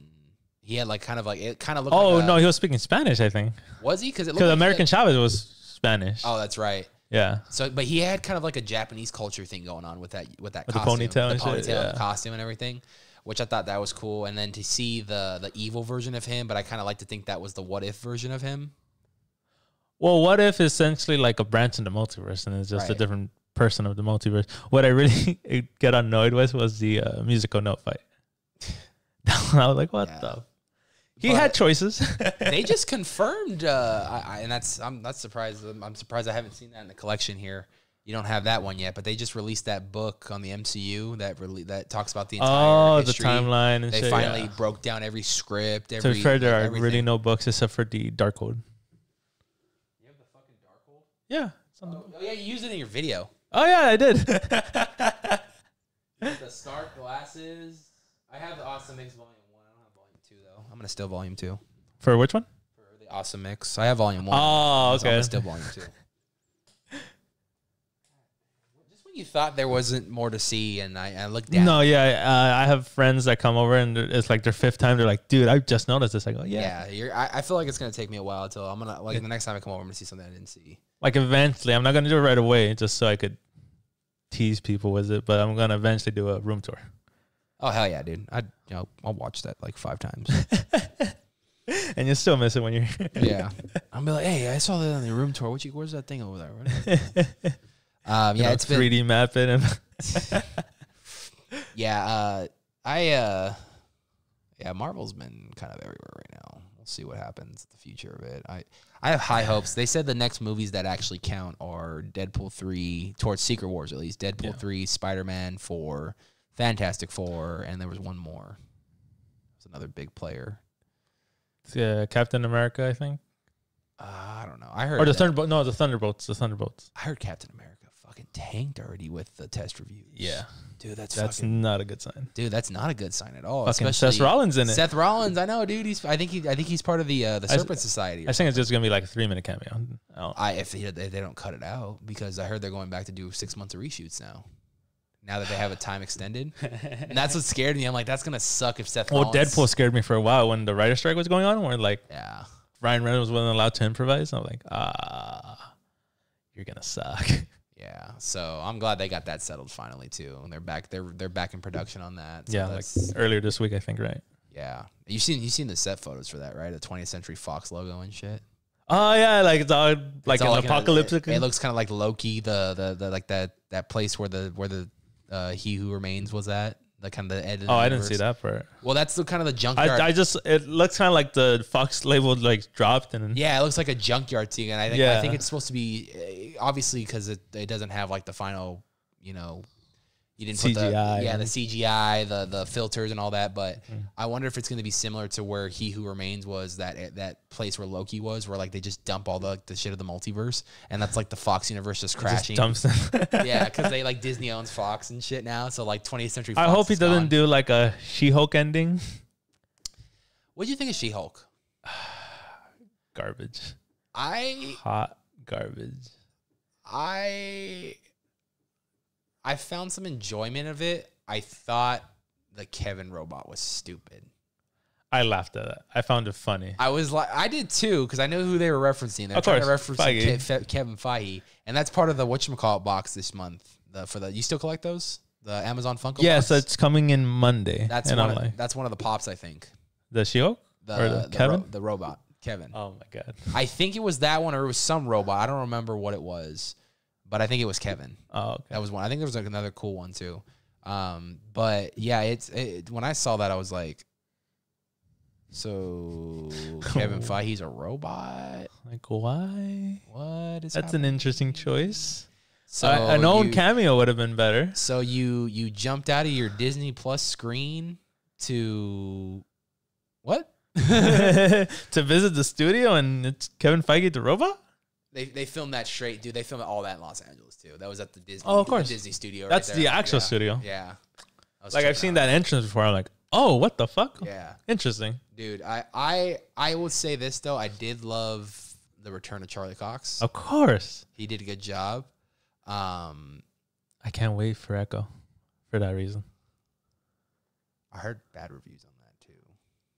He had like kind of like it kind of looked. Oh like a- no, he was speaking Spanish, I think, was he? Because it looked because like America Chavez was Spanish. oh, that's right. Yeah, So, but he had kind of like a Japanese culture thing going on with that with that With the costume, ponytail the and shit, ponytail, and yeah. the costume, and everything, which I thought that was cool. And then to see the the evil version of him, but I kind of like to think that was the what if version of him. Well, what if essentially like a branch in the multiverse and it's just a different person of the multiverse? What I really get annoyed with was the uh, musical note fight. I was like, what Yeah. the? He But- had choices. they just confirmed, uh, I, I, and that's I'm not surprised. I'm, I'm surprised I haven't seen that in the collection here. You don't have that one yet, but they just released that book on the MCU that rele- that talks about the entire oh, the timeline and They shit. finally yeah. broke down every script. To Every be fair, there like, are everything. really no books except for the Darkhold. You have the fucking Darkhold? Yeah. it's on the- Oh, yeah, you used it in your video. Oh yeah, I did. the Stark glasses. I have the Awesome Mix Volume One. I don't have Volume Two though. I'm gonna steal Volume Two for which one? for the Awesome Mix. I have Volume One. Oh, so I'm okay. gonna steal Volume Two. Just when you thought there wasn't more to see, and I, I looked down. No, yeah, uh, I have friends that come over and it's like their fifth time. They're like, "Dude, I just noticed this." I go, "Yeah." Yeah, you're, I, I feel like it's gonna take me a while until I'm gonna like the next time I come over, I'm gonna see something I didn't see. Like eventually, I'm not gonna do it right away, just so I could tease people with it. But I'm gonna eventually do a room tour. Oh hell yeah, dude! I you know I'll watch that like five times. and you'll still miss it when you're. yeah, I'll be like, hey, I saw that on the room tour. What you, where's that thing over there? What is that?" um, yeah, it's 3D map it and Yeah, uh, I uh, yeah, Marvel's been kind of everywhere right now. We'll see what happens the future of it. I I have high hopes. They said the next movies that actually count are Deadpool three towards Secret Wars at least. Deadpool Yeah. three, Spider Man four, Fantastic Four, and there was one more. It's another big player. yeah, Captain America, I think, Uh, I don't know. I heard or the Thunderbolt. No, the Thunderbolts. The Thunderbolts. I heard Captain America fucking tanked already with the test reviews. Yeah, dude, that's that's fucking not a good sign. dude. That's not a good sign at all. Fucking especially Seth Rollins in it. Seth Rollins, I know, dude. He's. I think he. I think he's part of the uh, the I Serpent Society. or I think it's just gonna be like a three minute cameo. Oh, I if they, they don't cut it out because I heard they're going back to do six months of reshoots now. Now that they have a time extended, and that's what scared me. I'm like, that's gonna suck if Seth. well, Rollins, Deadpool scared me for a while when the writer strike was going on. Where like Yeah, Ryan Reynolds wasn't allowed to improvise. I'm like, ah, you're gonna suck. yeah. So I'm glad they got that settled finally too, and they're back. They're they're back in production on that. So yeah, like that's- earlier this week, I think, right? yeah. You seen you seen the set photos for that, right? The 20th Century Fox logo and shit. Oh yeah, like it's all like It's all an like in a- apocalyptic. it, it looks kind of like Loki, the, the the like that that place where the where the uh, He Who Remains was at. The kind of the the oh, I didn't see that part. Well, that's the kind of the junkyard. I, I just it looks kind of like the Fox label like dropped and yeah, it looks like a junkyard scene, and I think I think it's supposed to be uh, obviously because it, it doesn't have like the final, you know, you didn't put the CGI. yeah the CGI, the the filters and all that. But Mm. I wonder if it's going to be similar to where He Who Remains was that at that place where Loki was, where like they just dump all the the shit of the multiverse, and that's like the Fox universe just just crashing. dumps. yeah, because they like Disney owns Fox and shit now. So like 20th Century. Fox I hope he doesn't gone. do like a She-Hulk ending. What do you think of She Hulk? Garbage, I hot garbage. I I found some enjoyment of it. I thought the Kevin robot was stupid. I laughed at it. I found it funny. I was like, I did too, because I know who they were referencing. They're Of trying to course, reference Ke- Fe- Kevin Feige, and that's part of the whatchamacallit box this month. The for the you still collect those the Amazon Funko. Yes, box? it's coming in Monday. that's one. Of, like, that's one of the pops. I think the or the, the, Kevin. ro- the robot Kevin. oh my god. I think it was that one, or it was some robot. I don't remember what it was, but I think it was Kevin. Oh okay. That was one. I think there was like another cool one too. Um, but yeah, it's it, when I saw that, I was like, so Kevin Feige's a robot. Like why? What is That's happening? an interesting choice. So I, an own you, cameo would have been better. So you you jumped out of your Disney Plus screen to what? to visit the studio and it's Kevin Feige the robot. They they filmed that straight, dude. They filmed all that in Los Angeles too. That was at the Disney. Oh, of course. Disney studio. That's right the actual Yeah. studio. Yeah. Like I've seen out. that entrance before. I'm like, oh, what the fuck? Yeah. Interesting. Dude, I I I would say this though. I did love the return of Charlie Cox. Of course. He did a good job. Um, I can't wait for Echo for that reason. I heard bad reviews on that too.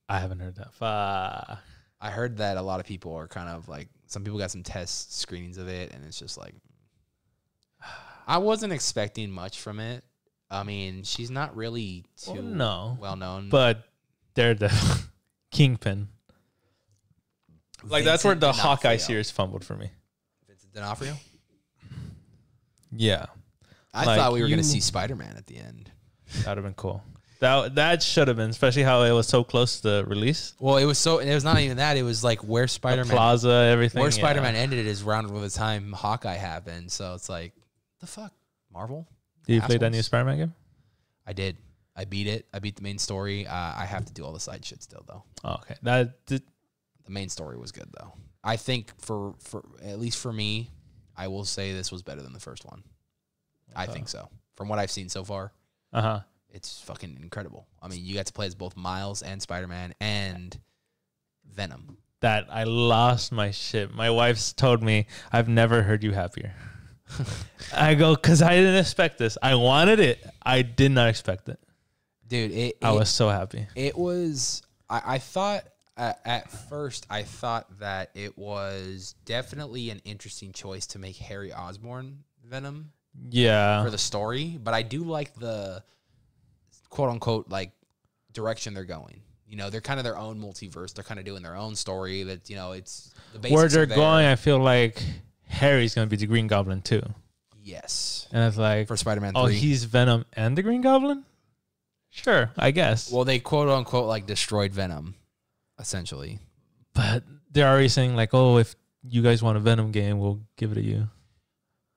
I haven't heard that. Fuck. I heard that a lot of people are kind of like some people got some test screenings of it, and it's just like I wasn't expecting much from it. I mean, she's not really too Well, no. well known, But they're the Kingpin. Like that's where Vincent the Hawkeye series fumbled for me. Vincent D'Onofrio. Yeah, I Like, thought we were gonna see Spider Man at the end. that'd have been cool. That that should have been, especially how it was so close to the release. Well, it was so. It was not even that. It was like where Spider Man Plaza, everything. where yeah. Spider Man ended is around with the time Hawkeye happened. So it's like, the fuck, Marvel. Did you play that new assholes. Spider-Man game? I did. I beat it. I beat the main story. Uh, I have to do all the side shit still though. Oh, okay, that did, The main story was good though. I think for for at least for me, I will say this was better than the first one. I think so. From what I've seen so far, uh huh. It's fucking incredible. I mean, you got to play as both Miles and Spider Man and Venom. That I lost my shit. My wife's told me I've never heard you happier. I go because I didn't expect this. I wanted it. I did not expect it. Dude, it, I it- was so happy. It was. I, I thought uh, at first. I thought that it was definitely an interesting choice to make Harry Osborn Venom Yeah. for the story, but I do like the quote unquote like direction they're going. You know, they're kind of their own multiverse. They're kind of doing their own story. That you know, it's the Where they're going, I feel like Harry's gonna be the Green Goblin too. Yes, And it's like, for Spider Man oh, three. he's Venom and the Green Goblin. Sure, I guess. well, they quote unquote like destroyed Venom, essentially. but they're already saying like, oh, if you guys want a Venom game, we'll give it to you.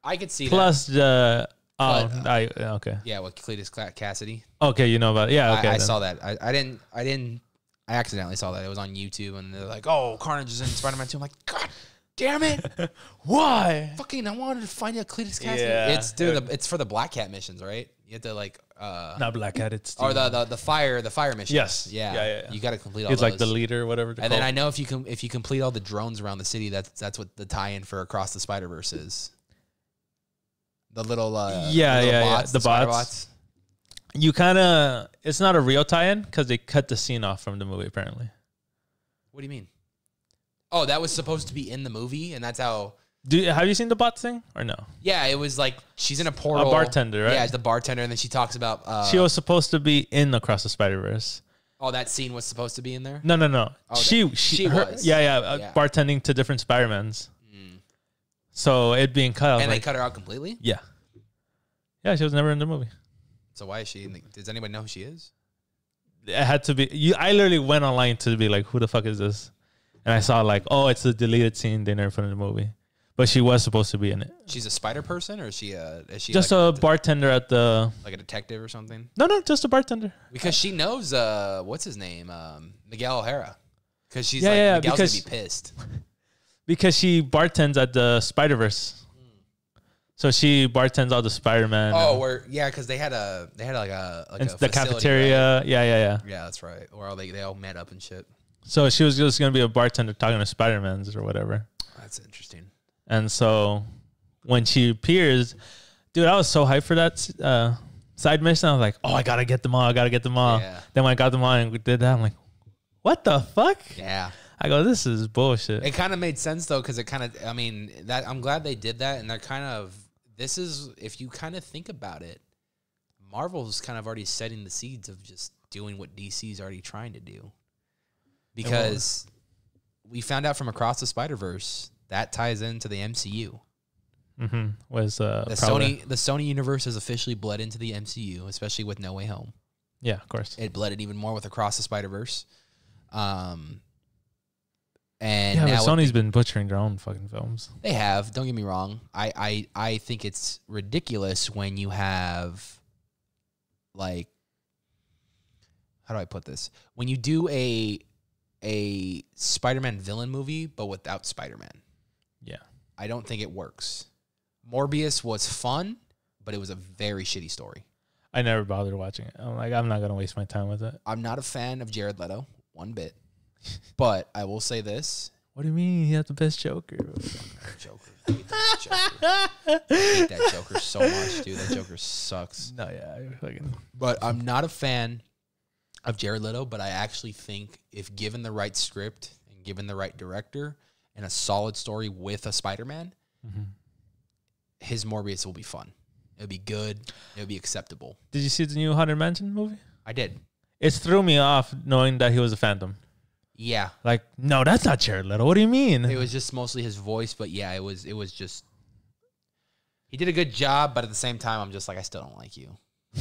I could see that. Plus the oh, But, uh, I okay, Yeah, with Cletus Kasady. okay, you know about it. yeah. Okay, I, I saw that. I, I didn't. I didn't. I accidentally saw that. It was on YouTube, and they're like, "Oh, Carnage is in Spider-Man 2. I'm like, "God damn it! Why? Fucking, I wanted to find out Cletus Kasady. Yeah. It's dude. The, it's for the Black Cat missions, right? You have to like, uh, Not Black Hat. It's or the, the the fire the fire mission. Yes. Yeah. Yeah, yeah, yeah. You got to complete all He's those. like the leader, whatever. and then I know if you can if you complete all the drones around the city, that's that's what the tie-in for Across the Spider Verse is. The little uh, Yeah, the little yeah, yeah. bots, The spider bots. you kind of it's not a real tie-in because they cut the scene off from the movie apparently. What do you mean? Oh, that was supposed to be in the movie, and that's how. Do you have you seen the bot thing or no? Yeah, it was like she's in a portal. bartender, right? Yeah, as the bartender, and then she talks about. Uh, she was supposed to be in Across the Spider Verse. oh, that scene was supposed to be in there. No, no, no. Oh, she, she, she her- was. Yeah, yeah, uh, Yeah. bartending to different Spider-Mans. Mm. So it being cut, And they cut her out completely. yeah, yeah. She was never in the movie. So why is she? In the, does anybody know who she is? It had to be. You, I literally went online to be like, who the fuck is this? And I saw like, oh, it's a deleted scene they never put in the movie, but she was supposed to be in it. She's a spider person, or is she a? Is she Just like a bartender at the. like a detective or something? No, no, just a bartender. Because she knows uh, what's his name, um, Miguel O'Hara. Because she's Yeah, like yeah, Miguel's because- gonna be pissed. because she bartends at the Spider Verse. So she bartends all the Spider Man. Oh, where yeah, because they had a they had like a like and a the facility, cafeteria. right? Yeah, yeah, yeah. Yeah, that's right. Or they they all met up and shit. So she was just gonna be a bartender talking to Spider Mans or whatever. That's interesting. And so when she appears, dude, I was so hyped for that uh, side mission. I was like, oh, I gotta get them all. I gotta get them all. Yeah. Then when I got them all and we did that, I'm like, what the fuck? Yeah. I go, this is bullshit. It kind of made sense though, because it kind of, I mean, that I'm glad they did that, and they're kind of, this is, if you kind of think about it, Marvel's kind of already setting the seeds of just doing what DC's already trying to do, because we found out from Across the Spider Verse that ties into the MCU. hmm Was uh, The Sony, the Sony universe has officially bled into the MCU, especially with No Way Home. Yeah, of course. It bled it even more with Across the Spider Verse. Um, and yeah, now but with Sony's been butchering their own fucking films. They have. Don't get me wrong. I, I, I think it's ridiculous when you have, like, how do I put this? When you do a a Spider-Man villain movie, but without Spider-Man, Yeah. I don't think it works. Morbius was fun, but it was a very shitty story. I never bothered watching it. I'm like, I'm not gonna waste my time with it. I'm not a fan of Jared Leto one bit, but I will say this: What do you mean? He had the best Joker. Joker, I hate that Joker. I hate that Joker so much, dude. That Joker sucks. no, yeah, I fucking. But I'm not a fan of Jared Leto, but I actually think if given the right script and given the right director and a solid story with a Spider-Man, mm-hmm. his Morbius will be fun. It'll be good. It'll be acceptable. Did you see the new Haunted Mansion movie? I did. It threw me off knowing that he was a Phantom. Yeah. Like, no, that's not Jared Leto. What do you mean? It was just mostly his voice, but yeah, it was it was just he did a good job, but at the same time I'm just like I still don't like you.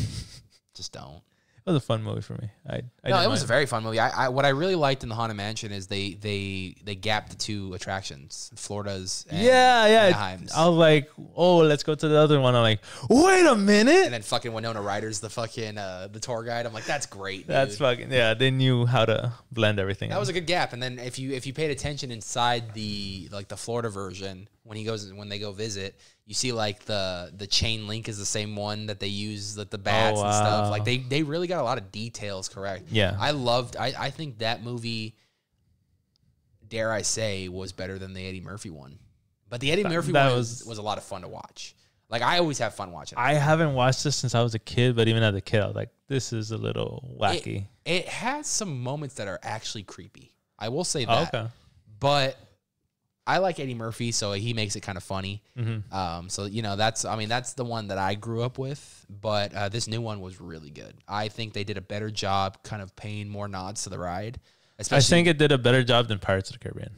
just don't. It was a fun movie for me. I, I no, it was a very fun movie. I, I what I really liked in the Haunted Mansion is they they they gapped the two attractions, Florida's. And yeah, yeah. Anaheim's. I was like, oh, let's go to the other one. I'm like, wait a minute. and then fucking Winona Ryder's the fucking uh, the tour guide. I'm like, that's great. Dude. That's fucking yeah. They knew how to blend everything. that was a good gap. And then if you if you paid attention inside the like the Florida version when he goes when they go visit, you see like the the chain link is the same one that they use like the bats and wow. stuff. Oh, like they they really got a lot of details correct. Yeah. I loved. I I think that movie. Dare I say was better than the Eddie Murphy one, but the Eddie Murphy that one was, was- a lot of fun to watch. Like I always have fun watching. it. I haven't watched this since I was a kid, but even as a kid, I was like, this is a little wacky. It, it has some moments that are actually creepy. I will say Oh, that. okay. But I like Eddie Murphy, so he makes it kind of funny. Mm-hmm. Um, so you know that's I mean that's the one that I grew up with. But uh, this new one was really good. I think they did a better job, kind of paying more nods to the ride. I think it did a better job than Pirates of the Caribbean.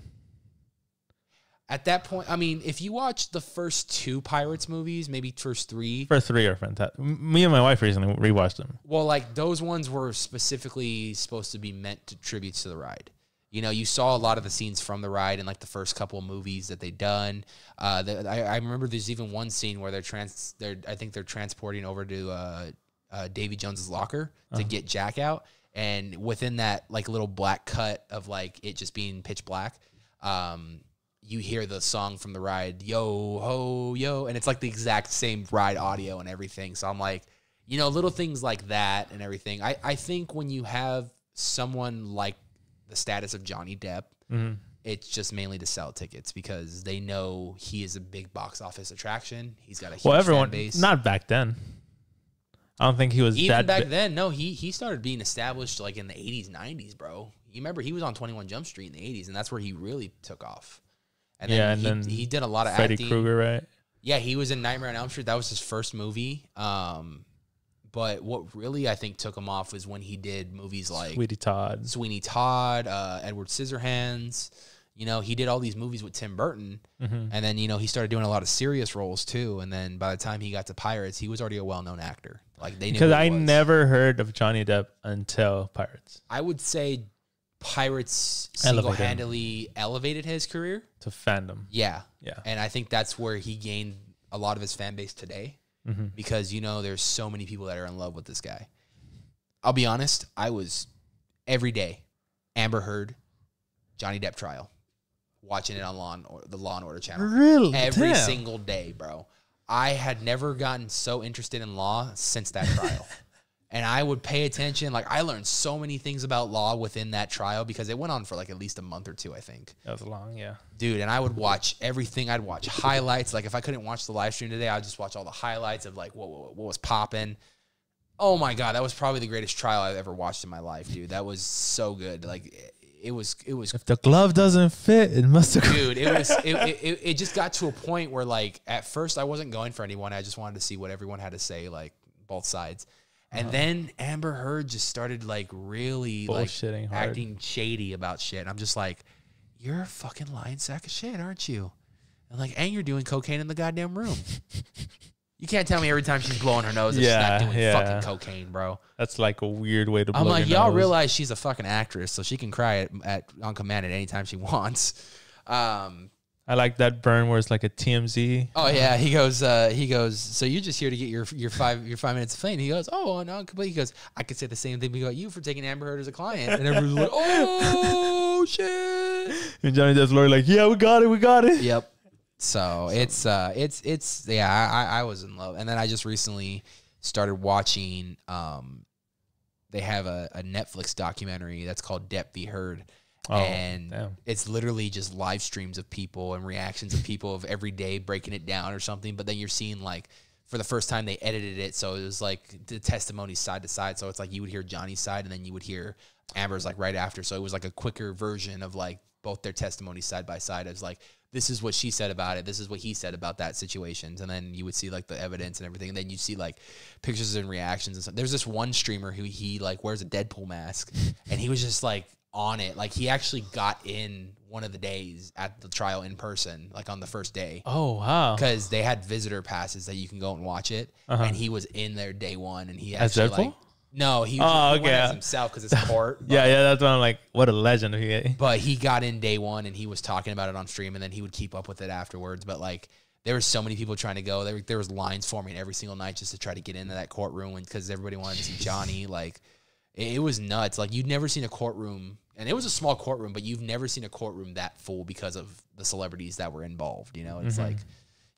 at that point. I mean, if you watch the first two Pirates movies, maybe first three, First three are fantastic. Me and my wife recently rewatched them. Well, like those ones were specifically supposed to be meant to tributes to the ride. You know, you saw a lot of the scenes from the ride in like the first couple of movies that they done. Uh, the, I, I remember there's even one scene where they're trans, they're I think they're transporting over to uh, uh, Davy Jones's locker to get Jack out, and within that like a little black cut of like it just being pitch black, um, you hear the song from the ride, yo ho yo, and it's like the exact same ride audio and everything. So I'm like, you know, little things like that and everything. I, I think when you have someone like the status of Johnny Depp, Mm-hmm. it's just mainly to sell tickets because they know he is a big box office attraction. He's got a huge Well, everyone, fan base. not back then. I don't think he was Even that back bi- then, no, he he started being established like in the 80s, 90s, bro. You remember he was on 21 Jump Street in the 80s, and that's where he really took off. And then, Yeah, and he, then he did a lot of Freddy acting. Krueger, right? Yeah, he was in Nightmare on Elm Street. That was his first movie. Um, but what really I think took him off was when he did movies like Sweetie Todd. Sweeney Todd, uh, Edward Scissorhands. You know, he did all these movies with Tim Burton, Mm-hmm. and then you know he started doing a lot of serious roles too. And then by the time he got to Pirates, he was already a well-known actor. Like they Because I was. never heard of Johnny Depp until Pirates I would say Pirates Elevated single-handedly elevated his career. to fandom. Yeah, Yeah. and I think that's where he gained a lot of his fan base today. Mm-hmm. because you know there's so many people that are in love with this guy. I'll be honest, I was every day Amber Heard, Johnny Depp trial, watching it on Law and or, the Law and Order channel Really? every Damn. single day, bro. I had never gotten so interested in law since that trial. and I would pay attention. Like I learned so many things about law within that trial because it went on for like at least a month or two, I think. That was long, yeah. dude and i would watch everything. I'd watch highlights. Like if i couldn't watch the live stream today i'd just watch all the highlights of like what, what, what was popping. Oh my god that was probably the greatest trial i've ever watched in my life dude. That was so good. Like it, it was it was If the glove doesn't fit, it must have. dude it was it, it, it, it just got to a point where like at first i wasn't going for anyone. I just wanted to see what everyone had to say like both sides and then amber heard just started like really like Bullshitting hard. acting shady about shit and i'm just like you're a fucking lying sack of shit aren't you and like and you're doing cocaine in the goddamn room you can't tell me every time she's blowing her nose that she's Yeah, not doing yeah. fucking cocaine bro That's like a weird way to. i'm like y'all nose. realize she's a fucking actress so she can cry at, at on command at any time she wants um I like that burn where it's like a TMZ. Oh yeah, he goes. Uh, he goes. So you're just here to get your your five your five minutes of fame. He goes. Oh no, complete. He goes. I could say the same thing about you for taking Amber Heard as a client, and everyone's like, oh shit. And Johnny Depp's lawyer like, yeah, we got it, we got it. Yep. So it's uh it's it's yeah I I I was in love, and then I just recently started watching. Um, they have a, a Netflix documentary that's called Depp v Heard. Oh, and damn. it's literally just live streams of people and reactions of people of every day breaking it down or something. But then you're seeing like for the first time they edited it, so it was like the testimonies side to side. So it's like you would hear Johnny's side and then you would hear Amber's like right after. So it was like a quicker version of like both their testimonies side by side. It was like this is what she said about it. This is what he said about that situations. And then you would see like the evidence and everything. And then you'd see like pictures and reactions and stuff. There's this one streamer who he like wears a Deadpool mask and he was just like on it. Like he actually got in one of the days at the trial in person, like on the first day. Oh wow. Because they had visitor passes that you can go and watch it, Uh-huh. and he was in there day one, and he As actually Deadpool? like no, he, Oh, he okay. as himself because it's court. Yeah, yeah, that's why I'm like, what a legend. He, but he got in day one and he was talking about it on stream and then he would keep up with it afterwards but like there were so many people trying to go there, there was lines forming every single night just to try to get into that courtroom because everybody wanted to see johnny like it, it was nuts like you'd never seen a courtroom and it was a small courtroom but you've never seen a courtroom that full because of the celebrities that were involved you know it's like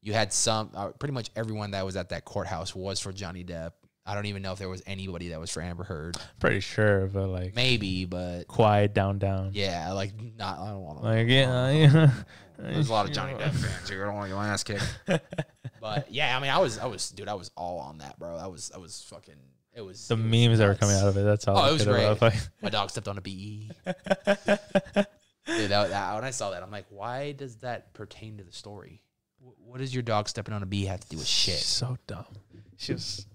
you had some uh, pretty much everyone that was at that courthouse was for johnny depp i don't even know if there was anybody that was for amber heard pretty sure, but like maybe but quiet down, down. yeah like not i don't want to Like yeah, yeah. There's a lot of Johnny Depp fans here. I don't want to your ass kicked. but yeah, I mean, I was, I was, dude, I was all on that, bro. I was, I was fucking. It was The it was memes that were coming out of it. That's all. Oh, I it was great. like, My dog stepped on a bee. dude, that, that, when I saw that, I'm like, why does that pertain to the story? Wh- What does your dog stepping on a bee have to do with shit? so dumb. She was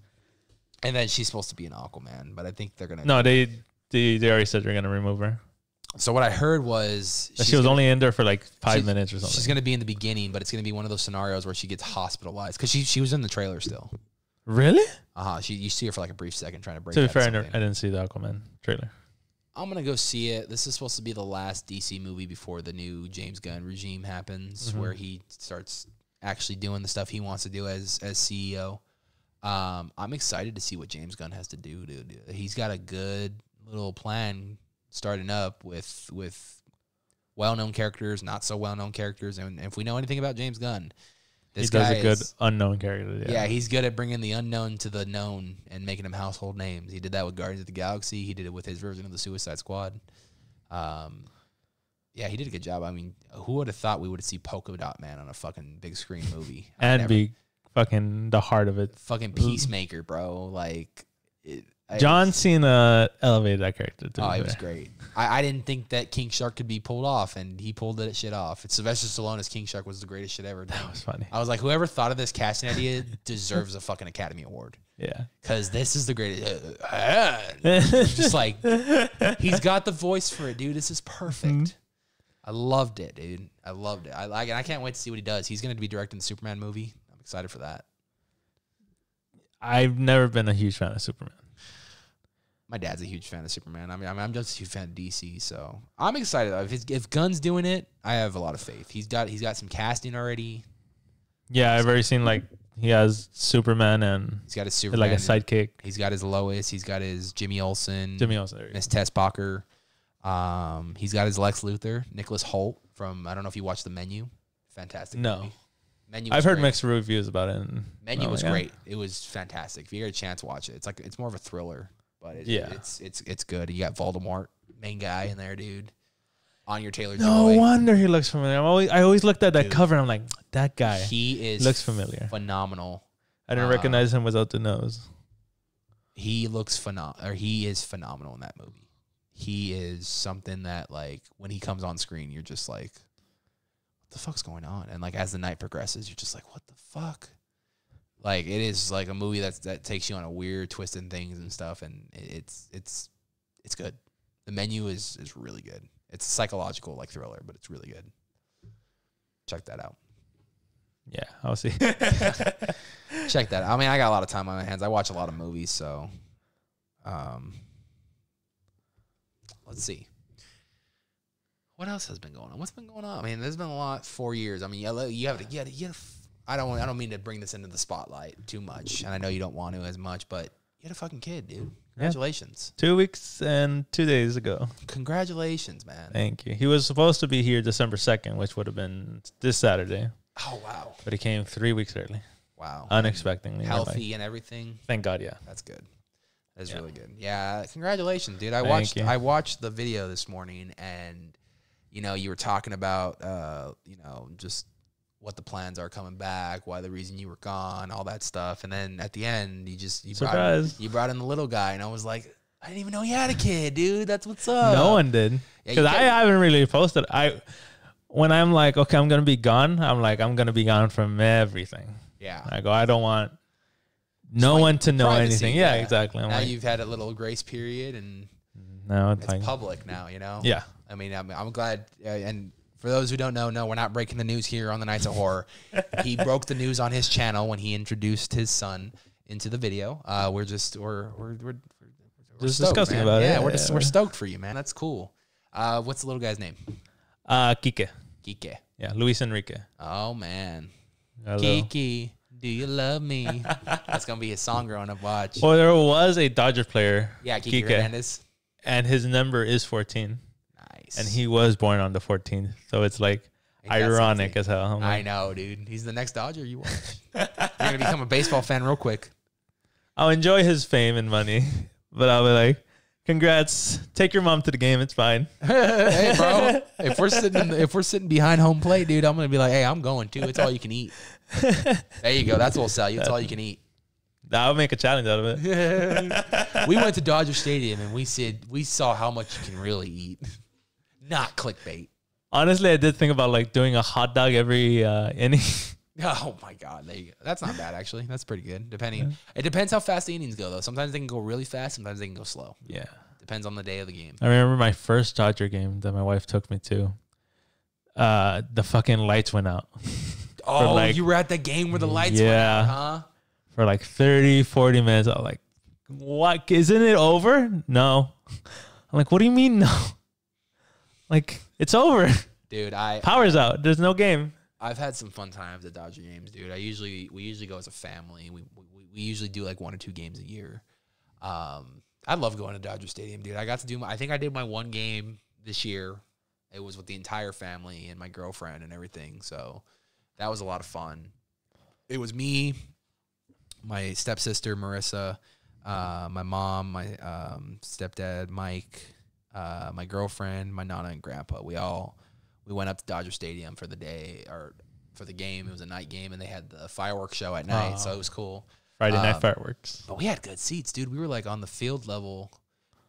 And then she's supposed to be an Aquaman, but I think they're gonna. no. They they, they already said they're gonna remove her. So what I heard was She was gonna- only in there for like five minutes or something. She's gonna be in the beginning, but it's gonna be one of those scenarios where she gets hospitalized because she she was in the trailer still. Really? Uh huh. She you see her for like a brief second trying to break. To be fair, I something. Didn't see the Aquaman trailer. I'm gonna go see it. This is supposed to be the last DC movie before the new James Gunn regime happens, Mhm. where he starts actually doing the stuff he wants to do as as CEO. Um, I'm excited to see what James Gunn has to do, dude. He's got a good little plan starting up with with well known characters, not so well known characters, and if we know anything about James Gunn, this he does a good is- unknown character. yeah. Yeah. he's good at bringing the unknown to the known and making them household names. He did that with Guardians of the Galaxy. He did it with his version of the Suicide Squad. Um, yeah, he did a good job. I mean, who would have thought we would see Polka Dot Man on a fucking big screen movie? And never- be fucking the heart of it. fucking Peacemaker, bro. Like, it, I- John Cena elevated that character. Oh, it was great. I, I didn't think that King Shark could be pulled off, and he pulled that shit off. It's Sylvester Stallone as King Shark was the greatest shit ever. done. That was funny. I was like, whoever thought of this casting idea deserves a fucking Academy Award. Yeah. because this is the greatest. Uh, uh, uh. just like he's got the voice for it, dude. This is perfect. Mm-hmm. I loved it, dude. I loved it. I like, and I can't wait to see what he does. He's going to be directing the Superman movie. I'm excited for that. I've never been a huge fan of Superman. My dad's a huge fan of Superman. I mean, I'm, I'm just a huge fan of DC, so I'm excited. If his, if Gunn's doing it, I have a lot of faith. He's got he's got some casting already. Yeah, I've already seen like he has Superman and He's got his Superman. like a sidekick. He's got his Lois. He's got his Jimmy Olsen. Jimmy there. Miss Teschmacher. Um, he's got his Lex Luthor, Nicholas Hoult from I don't know if you watched the menu. Fantastic. No. movie. Menu. I've heard great. mixed reviews about it. And Menu I'm was yeah. great. It was fantastic. If you get a chance, watch it. It's like it's more of a thriller, but it, Yeah. it's it's it's good. You got Voldemort, main guy in there, dude. On your Taylor No Joy. wonder he looks familiar. I'm always, I always looked at that Dude. cover and I'm like, that guy. He is looks familiar. phenomenal. I didn't uh, recognize him without the nose. He looks phenomenal, or he is phenomenal in that movie. He is something that like when he comes on screen, you're just like, what the fuck's going on? And like as the night progresses, you're just like, what the fuck? Like it is like a movie that's that takes you on a weird twist and things and stuff, and it- it's it's it's good. The menu is is really good. It's psychological like thriller, but it's really good. Check that out. Yeah, I'll see. Check that. out. I mean, I got a lot of time on my hands. I watch a lot of movies, so um let's see. What else has been going on? What's been going on? I mean, there's been a lot. Four years. I mean, you have, you have to get. You have, I don't. I don't mean to bring this into the spotlight too much, and I know you don't want to as much, but you had a fucking kid, dude. Congratulations. two weeks and two days ago. Congratulations, man. Thank you. He was supposed to be here December 2nd, which would have been this Saturday, Oh wow, but he came three weeks early, wow. unexpectedly. Healthy and everything. Thank God, yeah. That's good. That's Yeah. really good. Yeah, congratulations, dude. I Thank watched you. I watched the video this morning and you know, you were talking about uh, you know, just what the plans are coming back, why the reason you were gone, all that stuff. And then at the end, you just you brought you brought in the little guy and I was like, I didn't even know you had a kid, dude. That's what's up. no one did. Because you I haven't really posted. I When I'm like, okay, I'm going to be gone, I'm like, I'm going to be gone from everything. Yeah. I go, I don't want no like one to know privacy, anything. Yeah, yeah. exactly. I'm now like, you've had a little grace period and no, it's it's like, public now, you know? yeah. I mean, I'm, I'm glad. Uh, and for those who don't know, no, we're not breaking the news here on the Nights of Horror. he broke the news on his channel when he introduced his son into the video. Uh, we're just we're we're we're, we're Just stoked, discussing man. about it. Yeah, Yeah, we're just, we're stoked for you, man. That's cool. Uh, what's the little guy's name? Uh, Kike. Kike. Yeah, Luis Enrique. Oh man, Hello. Kiki, do you love me? That's gonna be his song growing up. Watch. Well, there was a Dodger player, Yeah, Kiki Kike. Hernandez. and his number is 14, Nice. and he was born on the 14th. So it's like ironic as hell. I'm I like, know, dude. He's the next Dodger. You watch. You're gonna become a baseball fan real quick. I'll enjoy his fame and money, but I'll be like, congrats. Take your mom to the game. It's fine. hey, bro. If we're sitting the, if we're sitting behind home plate, dude, I'm gonna be like, hey, I'm going too. It's all you can eat. there you go. That's what we'll sell you. It's all you can eat. I'll make a challenge out of it. we went to Dodger Stadium and we said we saw how much you can really eat. Not clickbait. Honestly, I did think about like doing a hot dog every uh, inning. Oh my god, there you go. That's not bad actually. That's pretty good. Depending, it depends how fast the innings go though. Sometimes they can go really fast. Sometimes they can go slow. yeah. Depends on the day of the game. I remember my first Dodger game that my wife took me to. Uh, the fucking lights went out Oh, like- you were at the game where the lights Yeah. went out, huh? for like 30, 40 minutes. I was like, what? Isn't it over? No. I'm like, what do you mean no? Like, it's over. Dude, I Power's out. There's no game. I've had some fun times at Dodger games, dude. I usually we usually go as a family. We we, we usually do like one or two games a year. Um, I love going to Dodger Stadium, dude. I got to do my. I think I did my one game this year. It was with the entire family and my girlfriend and everything. So that was a lot of fun. It was me, my stepsister Marissa, uh, my mom, my um, stepdad Mike, uh, my girlfriend, my nana and grandpa. We all we went up to Dodger Stadium for the day or for the game. It was a night game, and they had the fireworks show at night, so Oh. it was cool. Friday night Um, fireworks. But we had good seats, dude. We were like on the field level,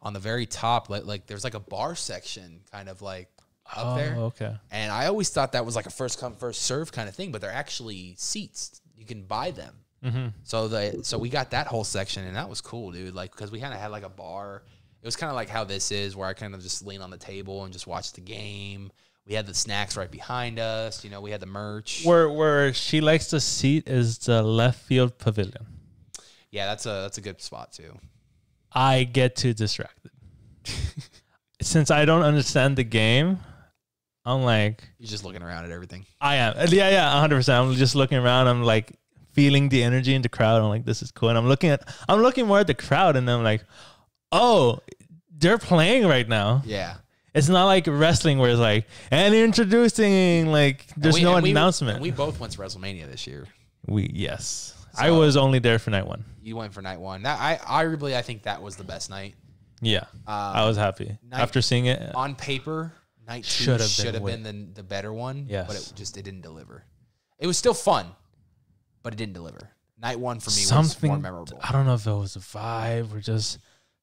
on the very top. Like, like there's like a bar section, kind of like up there. Oh, okay. And I always thought that was like a first come first serve kind of thing, but they're actually seats. You can buy them. Mm-hmm. So the so we got that whole section, and that was cool, dude. Like because we kind of had like a bar. It was kind of like how this is, where I kind of just lean on the table and just watch the game. We had the snacks right behind us. You know, we had the merch. Where where she likes to seat is the left field pavilion. Yeah, that's a that's a good spot too. I get too distracted. Since I don't understand the game, I'm like, You're just looking around at everything. I am. Yeah, yeah, 100%. I'm just looking around. I'm like feeling the energy in the crowd. I'm like, this is cool. And I'm looking at, I'm looking more at the crowd and then I'm like, oh, they're playing right now. Yeah, It's not like wrestling where it's like and introducing like there's we- no and we- announcement. and we both went to WrestleMania this year. We yes, I So- was only there for night one. You went for night one. That I arguably I think that was the best night. Yeah, um, I was happy night- after seeing it. On paper, night two Should have been way- been the, the better one. Yes. But it just it didn't deliver. It was still fun, but it didn't deliver. Night one for me was Something more memorable. I don't know if it was a vibe or just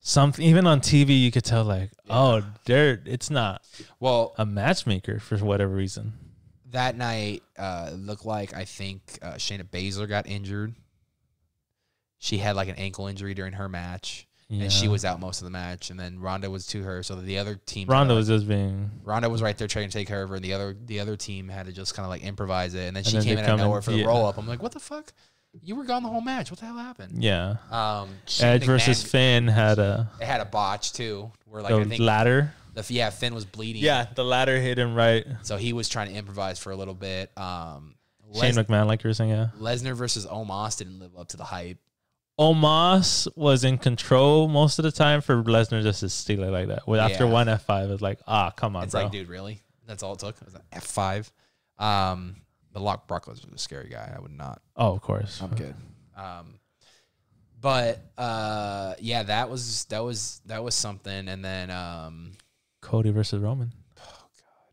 something. Even on TV, you could tell like, oh, there, it's not Well, a matchmaker for whatever reason. that night uh, looked like I think uh, Shayna Baszler got injured. She had like an ankle injury during her match, and she was out most of the match. And then Ronda was to her, so the other team Ronda was just being Ronda was right there trying to take care of her, and the other the other team had to just kind of like improvise it. And then And she then came in out of nowhere for the yeah. roll up. I'm like, what the fuck? You were gone the whole match. What the hell happened? yeah. Um, Edge versus Finn had a It had a botch too, where like I the think ladder. the yeah Finn was bleeding. Yeah, the ladder hit him right. So he was trying to improvise for a little bit. Um, Shane Les- McMahon, like you were saying, yeah. Lesnar versus Omos didn't live up to the hype. Omos was in control most of the time for Lesnar just to steal it like that. After Yeah. one F five, it's like, ah, come on, It's bro. like, dude, really? That's all it took. It was an F five. Um, but Lock Brock was a scary guy. I would not. oh, of course. I'm good. Um, but uh, yeah, that was that was that was something. And then um, Cody versus Roman. Oh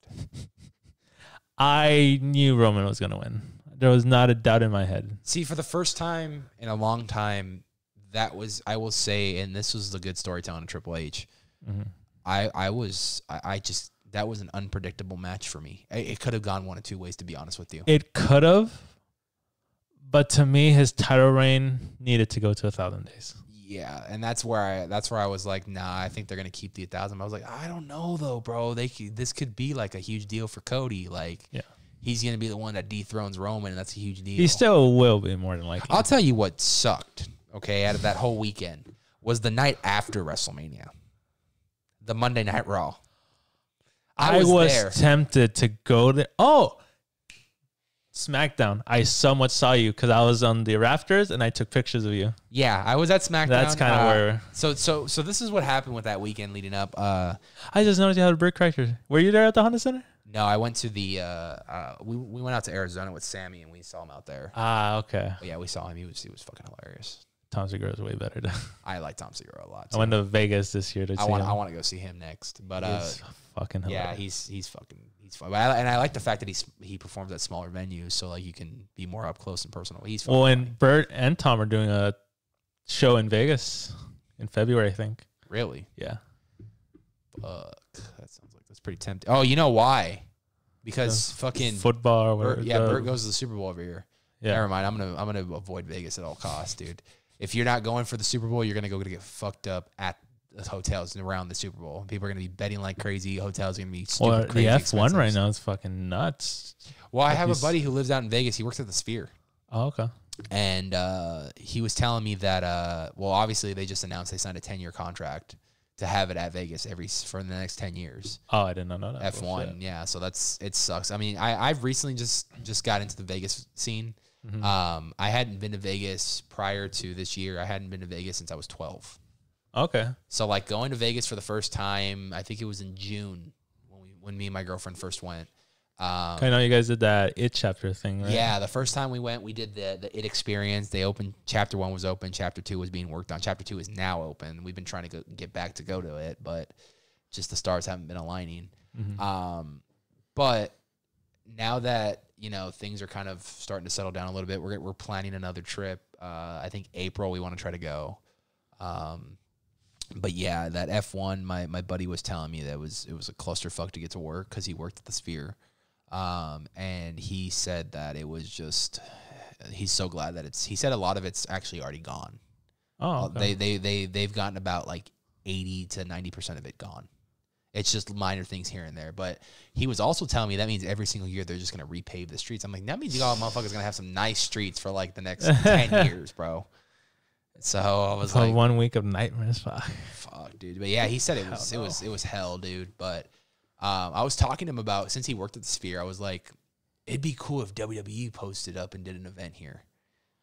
God. I knew Roman was gonna win. There was not a doubt in my head. see, for the first time in a long time, that was I will say, and this was the good storytelling of Triple H. Mhm. I I was I, I just that was an unpredictable match for me. It could have gone one of two ways, to be honest with you. It could have, but to me, his title reign needed to go to a thousand days. Yeah, and that's where I that's where I was like, nah, I think they're gonna keep the thousand. I was like, I don't know though, bro. They could, this could be like a huge deal for Cody. Like, Yeah. he's gonna be the one that dethrones Roman, and that's a huge deal. He still will be more than likely. I'll tell you what sucked. Okay, out of that whole weekend was the night after WrestleMania, the Monday Night Raw. I was, tempted to go there. Oh, SmackDown. I somewhat saw you because I was on the rafters and I took pictures of you. yeah, I was at SmackDown. That's kinda Uh, where- So so so this is what happened with that weekend leading up. Uh, I just noticed you had a brick cracker. Were you there at the Honda Center? no, I went to the uh, uh, we we went out to Arizona with Sammy and we saw him out there. Ah, okay. But yeah, we saw him. He was he was fucking hilarious. Tom Segura is way better. I like Tom Segura a lot. I went to Vegas this year to I see want him. I want to go see him next. But uh, He's fucking yeah, he's he's fucking he's fun. But I, and I like the fact that he's he performs at smaller venues, so like you can be more up close and personal. He's well, funny. and Bert and Tom are doing a show in Vegas in February, I think. really, Yeah. fuck, that sounds like that's pretty tempting. Oh, you know why? Because fucking Football or Bert, yeah, the- Bert goes to the Super Bowl every year. Yeah. Never mind. I'm gonna I'm gonna avoid Vegas at all costs, dude. If you're not going for the Super Bowl, you're gonna go to get fucked up at the hotels around the Super Bowl. People are gonna be betting like crazy. Hotels are gonna be stupid Well, crazy the F one expensive. right now is fucking nuts. Well, I have a buddy who lives out in Vegas. He works at the Sphere. Oh, okay. and uh, he was telling me that uh, well obviously they just announced they signed a 10 year contract to have it at Vegas every for the next 10 years Oh, I did not know that. F1 Bullshit. yeah so that's it sucks I mean I I've recently just just got into the Vegas scene Mhm. um I hadn't been to Vegas prior to this year I hadn't been to Vegas since I was 12 Okay. so like going to Vegas for the first time I think it was in June when we when me and my girlfriend first went um, I know you guys did that it chapter thing, right? Yeah, the first time we went, we did the the it experience. They opened chapter one was open, chapter two was being worked on. Chapter two is now open. We've been trying to go, get back to go to it, but just the stars haven't been aligning. Mhm. Um, but now that you know things are kind of starting to settle down a little bit, we're we're planning another trip. Uh, I think April we want to try to go. Um, but yeah, that F one, my my buddy was telling me that was it was a clusterfuck to get to work because he worked at the Sphere, um, and he said that it was just he's so glad that it's he said a lot of it's actually already gone. Oh, okay. They they they they've gotten about like eighty to ninety percent of it gone. It's just minor things here and there. But he was also telling me that means every single year they're just gonna repave the streets. I'm like, that means you all motherfuckers gonna have some nice streets for like the next ten years, bro. So I was like, one week of nightmares. Fuck. fuck, dude. But yeah, he said it was it was it was hell, dude. But um, I was talking to him about since he worked at the Sphere, I was like, it'd be cool if WWE posted up and did an event here.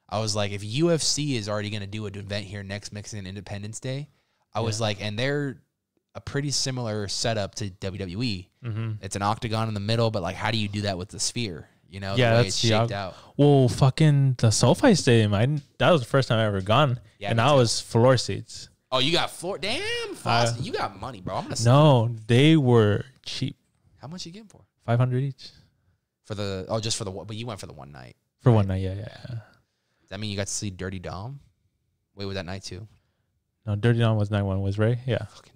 I was like, if UFC is already gonna do an event here next Mexican Independence Day, I was like, and they're a pretty similar setup to WWE. Mm-hmm. It's an octagon in the middle, but like, how do you do that with the sphere? You know, Yeah, the way that's it's shaped oc- out. Well, fucking the SoFi Stadium. I that was the first time I ever gone, Yeah, and I too. was floor seats. Oh, you got floor. Damn, Fausto, you got money, bro. I'm gonna. No, they were cheap, How much you getting for? five hundred each For the oh, just for the one- but you went for the one night. for one night. Yeah, yeah. yeah. Does that mean you got to see Dirty Dom? Wait, was that night too? No, Dirty Dom was night one. Was Ray? Yeah. Fucking.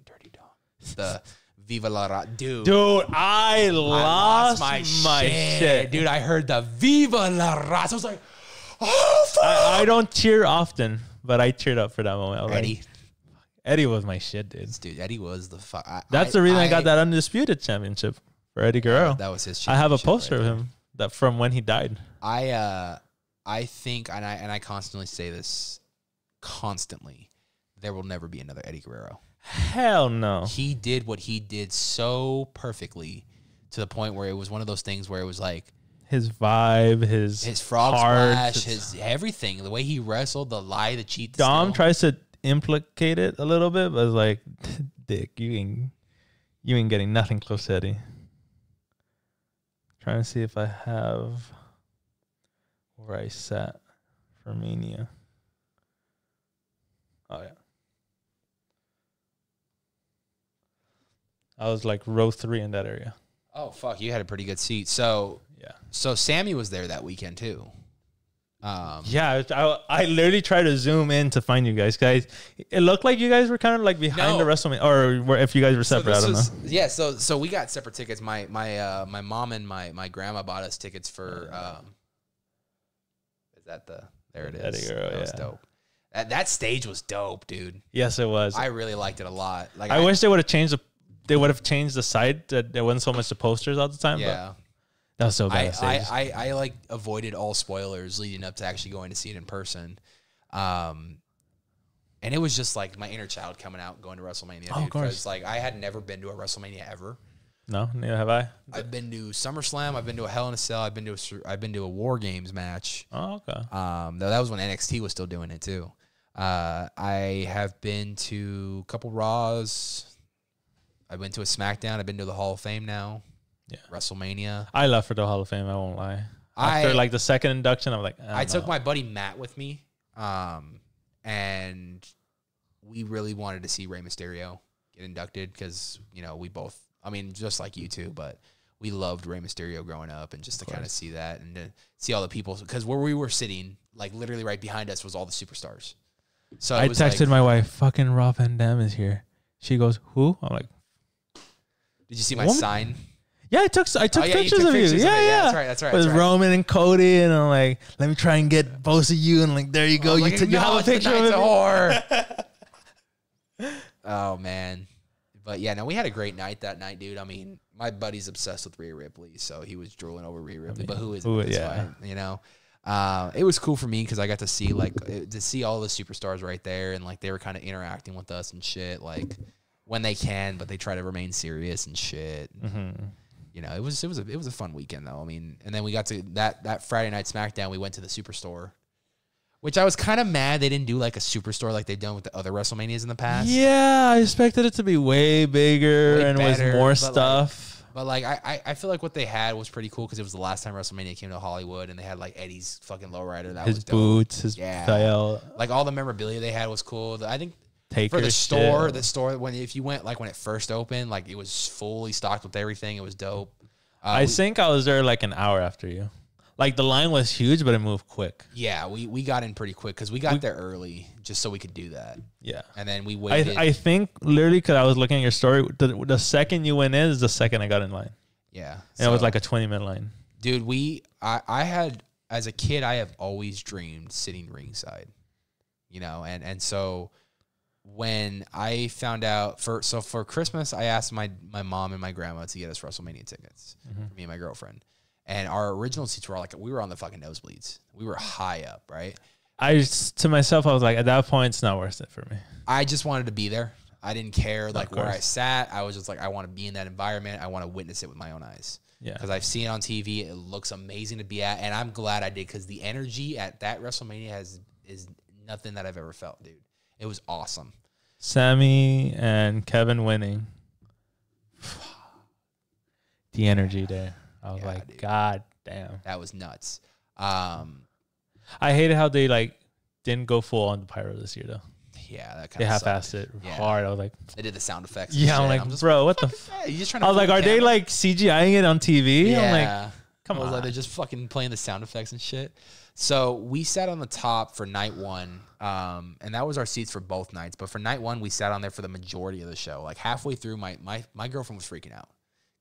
The Viva la Ra, dude. Dude, I I lost, my, shit. dude. I heard the Viva la Raza. I was like, oh fuck. I, I don't cheer often, but I cheered up for that moment. I was like, Eddie, Eddie was my shit, dude. dude, Eddie was the fuck. I- That's the reason I, got that undisputed championship for Eddie Guerrero. That was his. I have a poster right of him that from when he died. I uh I think and I and I constantly say this constantly. There will never be another Eddie Guerrero. Hell no. He did what he did so perfectly to the point where it was one of those things where it was like His vibe, his his frog heart, splash, his- his everything, the way he wrestled, the lie, the cheat. the Dom steal. tries to implicate it a little bit, but it's like, Dick, you ain't you ain't getting nothing close to Eddie. Trying to see if I have where I sat for Mania. Oh yeah. I was like row three in that area. Oh fuck, you had a pretty good seat. So Yeah. so Sammy was there that weekend too. Um, Yeah, I, I literally tried to zoom in to find you guys. Guys, it looked like you guys were kind of like behind No. the WrestleMania, or were, if you guys were So separate, I don't know. Yeah, so so we got separate tickets. My my uh my mom and my my grandma bought us tickets for um is that the there it is. Eddie Guerrero, that was yeah. dope. That that stage was dope, dude. Yes, it was. I I, really liked it a lot. Like I wish they would have changed the. They would have changed the site that there wasn't so much the posters all the time. yeah. but that was so bad. I, I, I like avoided all spoilers leading up to actually going to see it in person. Um, and it was just like my inner child coming out going to WrestleMania. Oh, of dude, course. 'cause, like I had never been to a WrestleMania ever. no, neither have I. I've been to SummerSlam. I've been to a Hell in a Cell. I've been to a, I've been to a War Games match. Oh, okay. Um, though that was when NXT was still doing it too. Uh, I have been to a couple Raws. I've been to a SmackDown. I've been to the Hall of Fame now. Yeah. WrestleMania. I left for the Hall of Fame. I won't lie. I- After like the second induction, I'm like, I took know. my buddy Matt with me, um, and we really wanted to see Rey Mysterio get inducted because you know we both. I mean, just like you two, but we loved Rey Mysterio growing up, and just to kind of see that and to see all the people because where we were sitting, like literally right behind us, was all the superstars. So I texted like, my wife, "Fucking Rob Van Dam is here." She goes, "Who?" I'm like, Did you see my Woman- sign? "Yeah, I took I took Oh, yeah, pictures took of pictures you. of Yeah. Yeah, yeah, that's right, that's right, With that's right. Roman and Cody, and I'm like, let me try and get both of you, and like, there you go. I was You, like, took you have a picture of it. oh man, but yeah, no, we had a great night that night, dude. I mean, my buddy's obsessed with Rhea Ripley, so he was drooling over Rhea Ripley. but who isn't? who- yeah. point, you know. Uh, it was cool for me because I got to see like uh, to see all the superstars right there, and like they were kind of interacting with us and shit, like when they can, but they try to remain serious and shit. Mhm. You know, it was it was a it was a fun weekend though. I mean, and then we got to that that Friday night SmackDown. We went to the Superstore, which I was kind of mad they didn't do like a Superstore like they've done with the other WrestleManias in the past. Yeah, I expected it to be way bigger Way and better, was more but, like, stuff. But like I, I I feel like what they had was pretty cool because it was the last time WrestleMania came to Hollywood and they had like Eddie's fucking lowrider that his was dope. boots, his Yeah. style, Like all the memorabilia they had was cool. I think Taker for the store, shit. the store when if you went like when it first opened, like it was fully stocked with everything. It was dope. Uh, I we- think I was there like an hour after you. Like the line was huge, but it moved quick. yeah, we we got in pretty quick because we got there early just so we could do that, Yeah. and then we waited. I think literally because I was looking at your story, the, the second you went in is the second I got in line. yeah, And it was like a 20 minute line. dude we I, I had as a kid i have always dreamed sitting ringside you know and and so when i found out for so for christmas i asked my my mom and my grandma to get us wrestlemania tickets Mm-hmm. for me and my girlfriend and our original seats were all like we were on the fucking nosebleeds we were high up right I just, to myself, I was like, at that point, it's not worth it for me. i just wanted to be there i didn't care like where i sat i was just like i want to be in that environment i want to witness it with my own eyes Yeah. because I've seen it on TV. It looks amazing to be at, and I'm glad I did because the energy at that WrestleMania has is nothing that I've ever felt, dude. It was awesome. Sammy and Kevin winning the energy there. I was Yeah, like, dude. God damn. That was nuts. Um, I hated how they like didn't go full on the pyro this year though. yeah, that kind They of half-assed it Yeah. hard. I was like, They did the sound effects. yeah, I'm like, just, bro, what the? F-? "Hey, you just trying to I was like, are they camera?" like CGIing it on TV? Yeah. I'm like, come I was on. like, they're just fucking playing the sound effects and shit. So we sat on the top for night one, um, and that was our seats for both nights. But for night one, we sat on there for the majority of the show. Like halfway through, my my my girlfriend was freaking out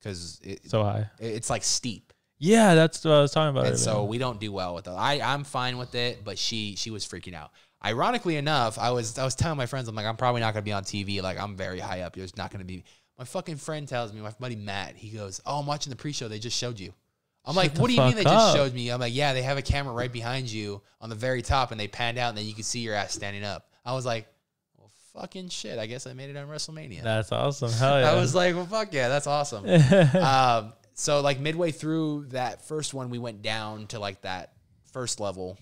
because it, so high. it's like steep. Yeah, that's what I was talking about. and so we don't do well with it. I I'm fine with it, but she she was freaking out. Ironically enough, I was I was telling my friends, I'm like, I'm probably not gonna be on TV. Like I'm very high up. There's not gonna be. My fucking friend tells me, my buddy Matt, he goes, "Oh, I'm watching the pre-show. They just showed you." I'm like, "What do you mean they just up. showed me?" I'm like, "Yeah, they have a camera right behind you on the very top, and they panned out, and then you can see your ass standing up." I was like, "Well, fucking shit. I guess I made it on WrestleMania." that's awesome. Hell yeah. I was like, "Well, fuck yeah, that's awesome." um, so like midway through that first one, we went down to like that first level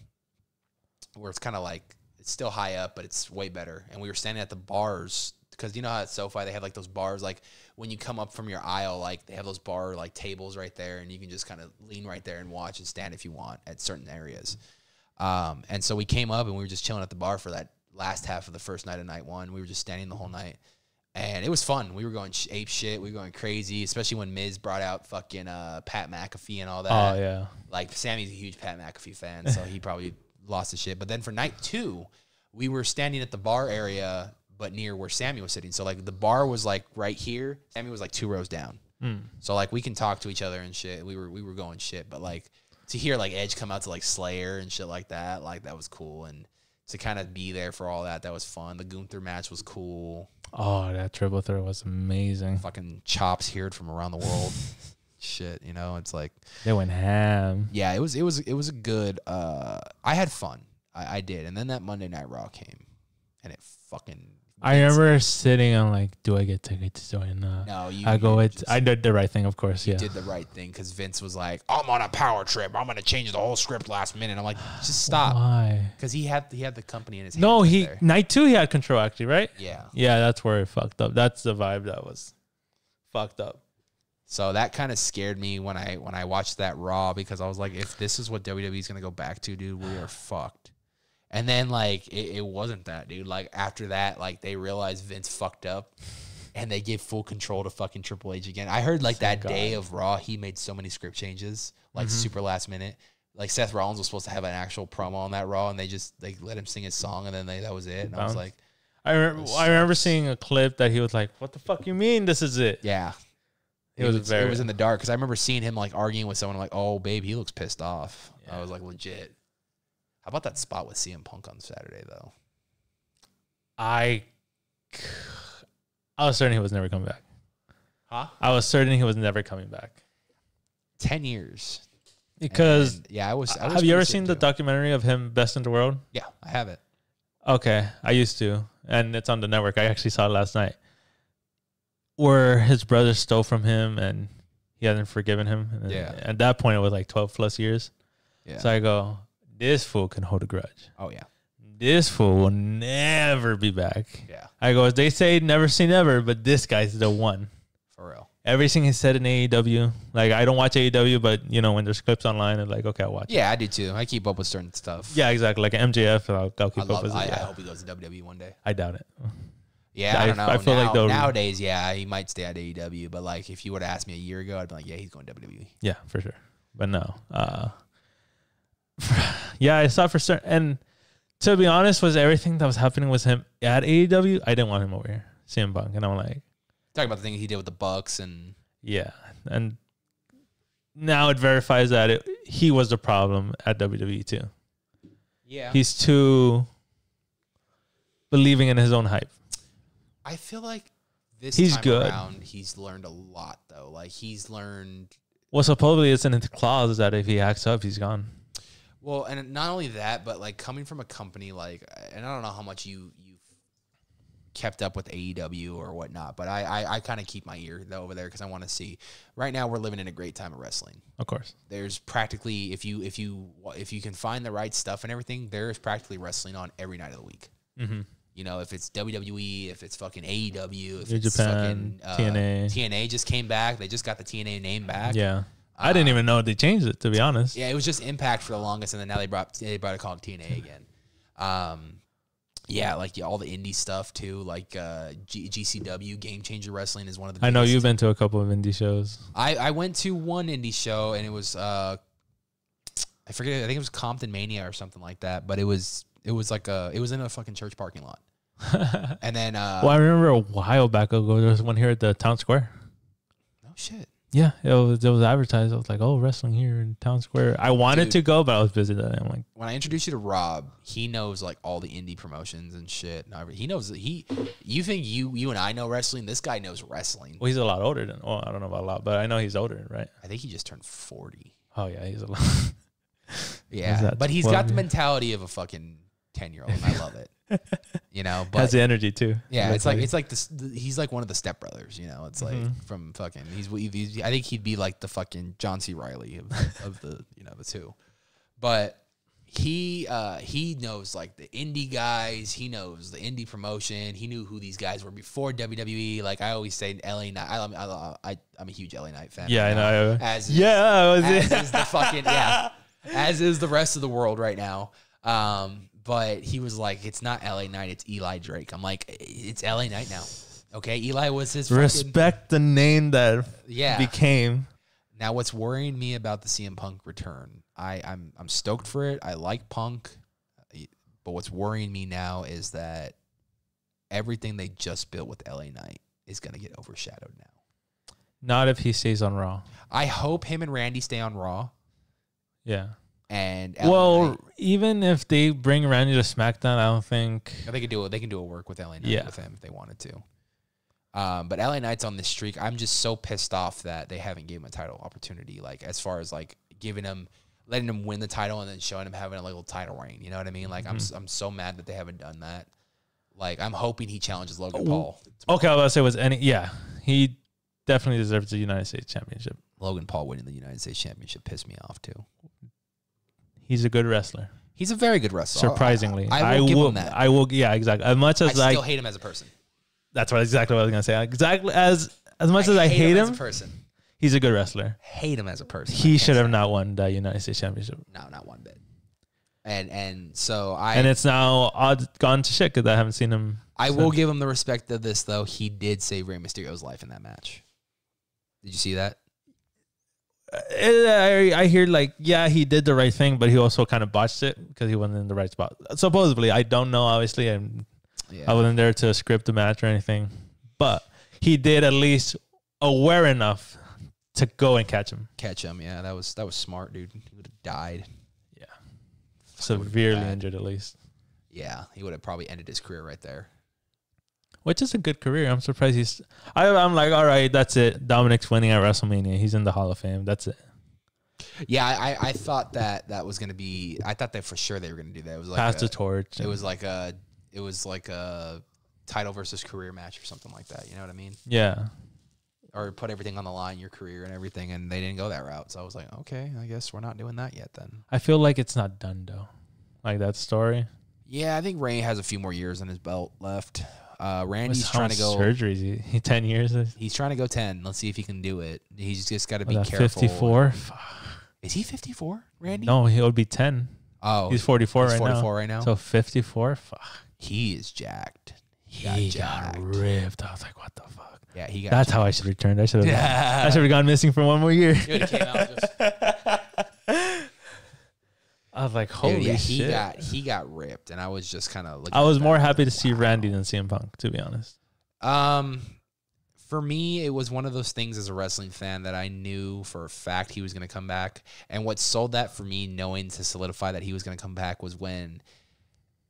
where it's kind of like it's still high up, but it's way better. And we were standing at the bars because you know how at SoFi they have like those bars, like when you come up from your aisle, like they have those bar like tables right there, and you can just kind of lean right there and watch and stand if you want at certain areas. Um, and so we came up and we were just chilling at the bar for that last half of the first night of night one. We were just standing the whole night and it was fun. We were going ape shit. We were going crazy, especially when Miz brought out fucking uh, Pat McAfee and all that. oh yeah. Like Sammy's a huge Pat McAfee fan, so he probably lost his shit. But then for night two, we were standing at the bar area, but near where Sammy was sitting. So like the bar was like right here. Sammy was like two rows down. So like we can talk to each other and shit. We were we were going shit, but like to hear like Edge come out to like Slayer and shit like that, like that was cool. And to kind of be there for all that, that was fun. The Gunther match was cool Oh, that triple threat was amazing. fucking chops heard from around the world. Shit, you know, it's like They went ham. yeah, it was it was it was a good. uh I had fun, I, I did, and then that Monday Night Raw came, and it fucking. I remember sitting on like, do I get tickets? Do I not? No, you. I go you with. just I did the right thing, of course. Yeah. did the right thing because Vince was like, "I'm on a power trip. I'm gonna change the whole script last minute." I'm like, just stop, Why? because he had he had the company in his No, he there. night two he had control actually, right? yeah. Yeah, that's where it fucked up. That's the vibe that was fucked up. So that kind of scared me when I when I watched that Raw because I was like, if this is what WWE is gonna go back to, dude, we are fucked. And then like it, it wasn't that, dude. Like after that, like they realized Vince fucked up, and they gave full control to fucking Triple H again. I heard like that God. day of Raw, he made so many script changes, like mm-hmm. super last minute. Like Seth Rollins was supposed to have an actual promo on that Raw, and they just like let him sing his song, and then they that was it. And I was like, I remember. I remember seeing a clip that he was like, "What the fuck you mean? This is it?" yeah. It was it very- was in the dark because I remember seeing him like arguing with someone. Like, oh, babe, he looks pissed off. I was like, legit. How about that spot with CM Punk on Saturday though? I, I was certain he was never coming back. Huh? I was certain he was never coming back Ten years. because And, yeah, I was. I was have you ever seen sick, the documentary of him best in the world? Yeah, I have it. Okay, I used to, and it's on the network. I actually saw it last night, where his brother stole from him and he hadn't forgiven him. And Yeah. At that point, it was like twelve plus years. Yeah. So I go, this fool can hold a grudge. oh yeah. This fool will never be back. Yeah. I go, as they say never say never, but this guy's the one. For real. Everything he said in AEW, like I don't watch AEW, but you know when there's clips online, and like okay, I'll watch. it. Yeah, I do too. I keep up with certain stuff. Yeah, exactly. Like MJF, I'll, I'll keep I up with I, it. I hope he goes to WWE one day. I doubt it. Yeah, I I- don't know. I feel like Now- they'll- nowadays, yeah, he might stay at AEW. But like, if you would have asked me a year ago, I'd be like, yeah, he's going to WWE. Yeah, for sure. But no. Uh Yeah, I saw for certain and to be honest, was everything that was happening with him at AEW, I didn't want him over here. CM Punk. And I'm like, Talking about the thing he did with the Bucks and yeah. And now it verifies that it, he was the problem at WWE too. yeah, He's too believing in his own hype. I feel like this He's time good. around he's learned a lot though. Like he's learned Well, supposedly it's in his clause that if he acts up, he's gone. Well, and not only that, but like coming from a company like, and I don't know how much you you kept up with AEW or whatnot, but I I, I kind of keep my ear though over there because I want to see. Right now, we're living in a great time of wrestling. Of course. There's practically if you if you if you can find the right stuff and everything, there is practically wrestling on every night of the week. Mm-hmm. You know, if it's WWE, if it's fucking AEW, if New it's Japan, fucking uh, TNA. TNA just came back. They just got the TNA name back. Yeah. I didn't even know they changed it to be honest. Yeah, it was just Impact for the longest, and then now they brought they brought it called TNA again. Um, yeah, like yeah, all the indie stuff too, like uh, G- GCW Game Changer Wrestling is one of the. I know you've been to a couple of indie shows. I I went to one indie show and it was uh, I forget. I think it was Compton Mania or something like that. But it was it was like a it was in a fucking church parking lot. and then uh, well, I remember a while back ago there was one here at the town square. oh shit. Yeah, it was it was advertised. I was like, "Oh, wrestling here in town square." I wanted Dude. to go, but I was busy that day. I'm like, when I introduce you to Rob, he knows like all the indie promotions and shit. and every- He knows that he. You think you you and I know wrestling? This guy knows wrestling. "Well, he's a lot older than." Well, I don't know about a lot, but I know he's older, right? I think he just turned forty. Oh yeah, he's a lot. Yeah, but he's 12 got the years? mentality of a fucking ten year old. and I love it. You know, but Has the energy too. yeah, it's like it's like this. He's like one of the stepbrothers. You know, it's like Mhm. from fucking. He's, he's I think he'd be like the fucking John C. Reilly of, of the you know the two, but he uh he knows like the indie guys. He knows the indie promotion. He knew who these guys were before WWE. Like I always say, LA Knight. I I, I I'm a huge LA Knight fan. yeah, I right now, know. As yeah, I as is the fucking yeah, as is the rest of the world right now. Um, but he was like, "It's not L.A. Knight, it's Eli Drake." I'm like, "It's L.A. Knight now." Okay, Eli was his fucking, respect the name that yeah. became. now, what's worrying me about the CM Punk return? I I'm I'm stoked for it. I like Punk, but what's worrying me now is that everything they just built with L.A. Knight is gonna get overshadowed now. Not if he stays on Raw. I hope him and Randy stay on Raw Yeah. And LA Well, even if they bring Randy to SmackDown, I don't think. They could do it. They can do a work with LA Knight Yeah. with him if they wanted to. Um, but LA Knight's on this streak. I'm just so pissed off that they haven't given him a title opportunity. Like as far as like giving him, letting him win the title and then showing him having a little title reign. You know what I mean? Like I'm Mm-hmm. s- I'm so mad that they haven't done that. Like I'm hoping he challenges Logan Oh, Paul. Okay, I was to say was any. Yeah, he definitely deserves the United States Championship. Logan Paul winning the United States Championship pissed me off too. He's a good wrestler. He's a very good wrestler. Surprisingly, I, I will give will. him that. I will. Yeah, exactly. As much as I still like hate him as a person. that's what exactly what I was gonna say. Exactly as as much as I hate as him, as a person. he's a good wrestler. Hate him as a person. He should have not won the United States Championship. No, not one bit. And and so I and it's now odd gone to shit because I haven't seen him. I will give him the respect of this though. He did save Rey Mysterio's life in that match. Did you see that? I, I hear like yeah he did the right thing, but he also kind of botched it because he wasn't in the right spot. Supposedly, I don't know. Obviously, and Yeah. I wasn't there to script the match or anything, but he did at least aware enough to go and catch him. Catch him. Yeah, that was that was smart, dude. He would have died. Yeah severely injured, at least. Yeah, he would have probably ended his career right there. Which is a good career. I'm surprised he's. I, I'm like, all right, that's it. Dominic's winning at WrestleMania. He's in the Hall of Fame. That's it. Yeah, I, I thought that that was gonna be. I thought that for sure they were gonna do that. It was like Pass a, the torch. it was like a it was like a title versus career match or something like that. You know what I mean? yeah. Or put everything on the line, your career and everything, and they didn't go that route. So I was like, okay, I guess we're not doing that yet then. I feel like it's not done though. Like that story. Yeah, I think Rey has a few more years on his belt left. Uh, Randy's trying to go. surgeries. He, he ten years. He's trying to go ten. Let's see if he can do it. He's just got to be careful. 54. Is he fifty four, Randy? No, he would be ten. Oh, He's 44 right forty now. four right now. So 54. Fuck. he is jacked. He got He jacked. got ripped. I was like, what the fuck? Yeah, he got. That's how I should return. I should have. Yeah. I should have gone missing for one more year. Dude, he came out just, I was like, holy dude, yeah, he shit. got he got ripped, and I was just kind of looking. I was more happy to like, see wow. Randy than CM Punk, to be honest. Um, for me, it was one of those things as a wrestling fan that I knew for a fact he was going to come back. And what sold that for me, knowing to solidify that he was going to come back, was when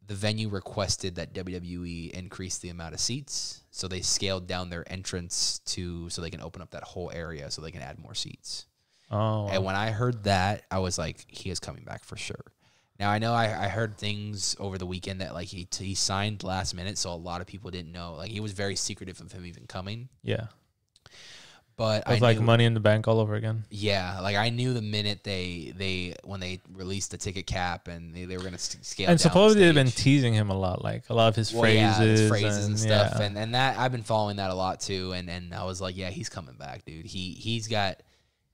the venue requested that WWE increase the amount of seats. So they scaled down their entrance to so they can open up that whole area so they can add more seats. Oh, And when I heard that, I was like, he is coming back for sure. Now I know I, I heard things over the weekend that like he he signed last minute, so a lot of people didn't know. Like he was very secretive of him even coming. yeah. but I It's like knew- money in the bank all over again. Yeah, like I knew the minute they they when they released the ticket cap and they, they were gonna scale. and supposedly they've been teasing him a lot, like a lot of his Well, phrases, yeah, his phrases and, stuff, yeah. and and that I've been following that a lot too. And and I was like, yeah, he's coming back, dude. He he's got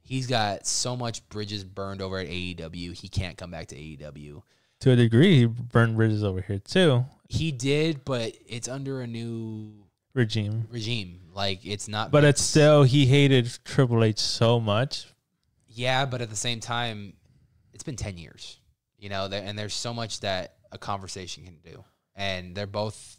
he's got so much bridges burned over at AEW. He can't come back to AEW. to a degree, he burned bridges over here too. He did, but it's under a new Regime, regime. Like it's not. but it's still he hated Triple H so much. Yeah, but at the same time, it's been 10 years, you know, and there's so much that a conversation can do. And they're both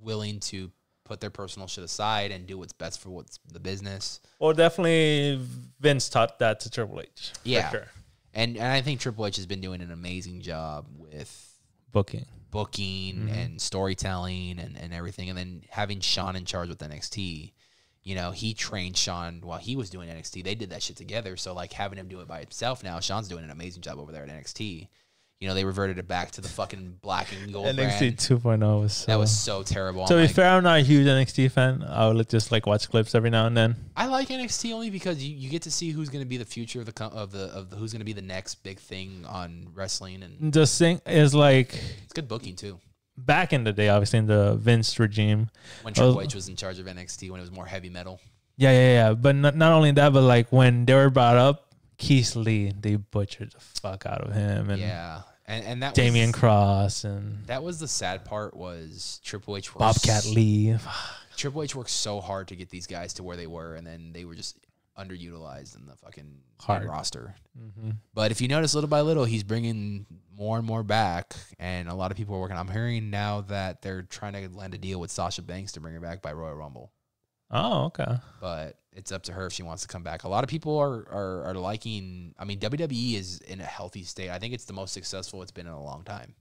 willing to put their personal shit aside and do what's best for what's the business. Well, definitely Vince taught that to Triple H. for Yeah. sure. And, and I think Triple H has been doing an amazing job with booking. booking mm-hmm. and storytelling and, and everything. And then having Sean in charge with NXT, you know, he trained Sean while he was doing NXT. They did that shit together. So like having him do it by himself now, Sean's doing an amazing job over there at NXT. You know, they reverted it back to the fucking black and gold NXT brand. 2.0 was so. That was so terrible. to I'm be like, fair, I'm not a huge NXT fan. I would just like watch clips every now and then. I like NXT only because you, you get to see who's going to be the future of the of the of the, who's going to be the next big thing on wrestling, and The thing is like it's good booking too. back in the day, obviously in the Vince regime. When Triple Oh. H was in charge of NXT, when it was more heavy metal. Yeah, yeah, yeah. But not, not only that, but like when they were brought up, Keith Lee, they butchered the fuck out of him, and yeah, and and that Damian was, Kross and That was the sad part was Triple H worked Bobcat Lee. Triple H worked so hard to get these guys to where they were, and then they were just underutilized in the fucking roster. hmm But if you notice, little by little, he's bringing more and more back, and a lot of people are working. I'm hearing now that they're trying to land a deal with Sasha Banks to bring her back by Royal Rumble, Oh, okay. but it's up to her if she wants to come back. A lot of people are are, are liking. I mean, WWE is in a healthy state. I think it's the most successful it's been in a long time.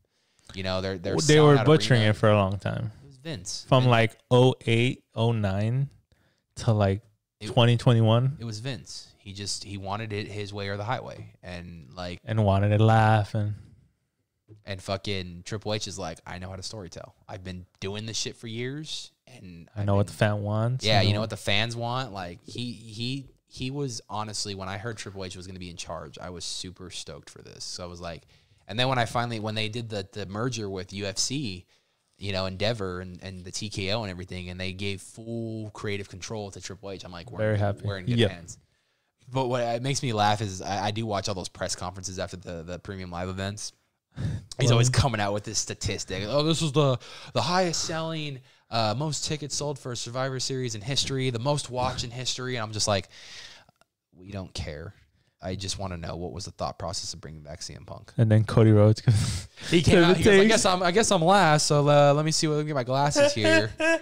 You know, they're they're they were butchering arena. it for a long time. It was Vince From Vin- like 08, 09 to like 2021 it was Vince. He just he wanted it his way or the highway, and like and wanted to laugh and and fucking Triple H is like, I know how to storytell. I've been doing this shit for years, and I I've know what the fan wants. yeah, you know what the fans want. Like he he he was honestly when I heard Triple H was going to be in charge, I was super stoked for this. So I was like, and then when I finally when they did the the merger with UFC, you know, Endeavor and, and the TKO and everything, and they gave full creative control to Triple H. I'm like, we're Very in, happy. We're in good Yeah. hands. But what it makes me laugh is I, I do watch all those press conferences after the the premium live events. He's always coming out with this statistic. Oh, this is the the highest selling, uh, most tickets sold for a Survivor Series in history, the most watch in history, and I'm just like, we don't care. I just want to know what was the thought process of bringing back CM Punk. And then Cody Rhodes. He came out. He goes, I guess I'm. I guess I'm last. So uh, let me see. What, let me get my glasses here.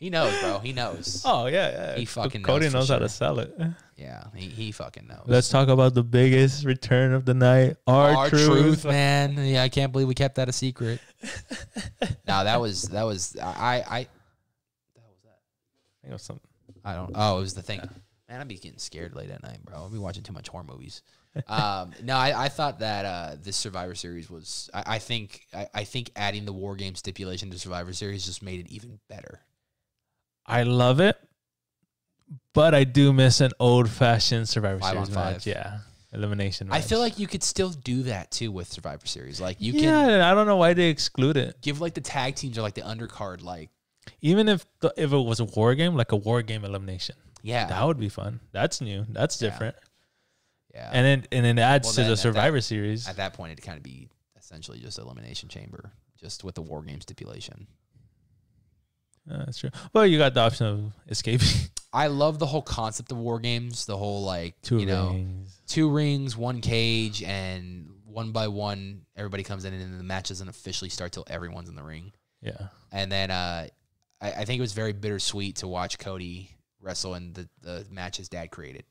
he knows, bro. He knows. oh yeah, yeah. He fucking Cody knows knows how to sell it. Yeah, he, he fucking knows. Let's talk about the biggest return of the night. Our, R-Truth. truth, man. Yeah, I can't believe we kept that a secret. no, that was that was I I. That was that. I think it was something. I don't. Oh, it was the thing. Man, I'd be getting scared late at night, bro. I'd be watching too much horror movies. um, no, I, I thought that uh, this Survivor Series was. I, I think. I, I think adding the War Game stipulation to Survivor Series just made it even better. I love it, but I do miss an old fashioned Survivor Five Series on five. match. Yeah, elimination. I match. feel like you could still do that too with Survivor Series. Like you yeah, can I don't know why they exclude it. give like the tag teams or like the undercard. Like Even if the, if it was a war game, like a war game elimination, yeah, that would be fun. That's new. That's Yeah. different. yeah. And then and then it adds Well, to then the at that- Survivor Series. At that point, it'd kind of be essentially just elimination chamber, just with the War Game stipulation. Uh, that's true. Well, you got the option of escaping I love the whole concept of war games. The whole like two you know rings. two rings, one cage, and one by one everybody comes in, and then the match doesn't officially start till everyone's in the ring. Yeah. And then uh, I, I think it was very bittersweet to watch Cody wrestle in the the match his dad created.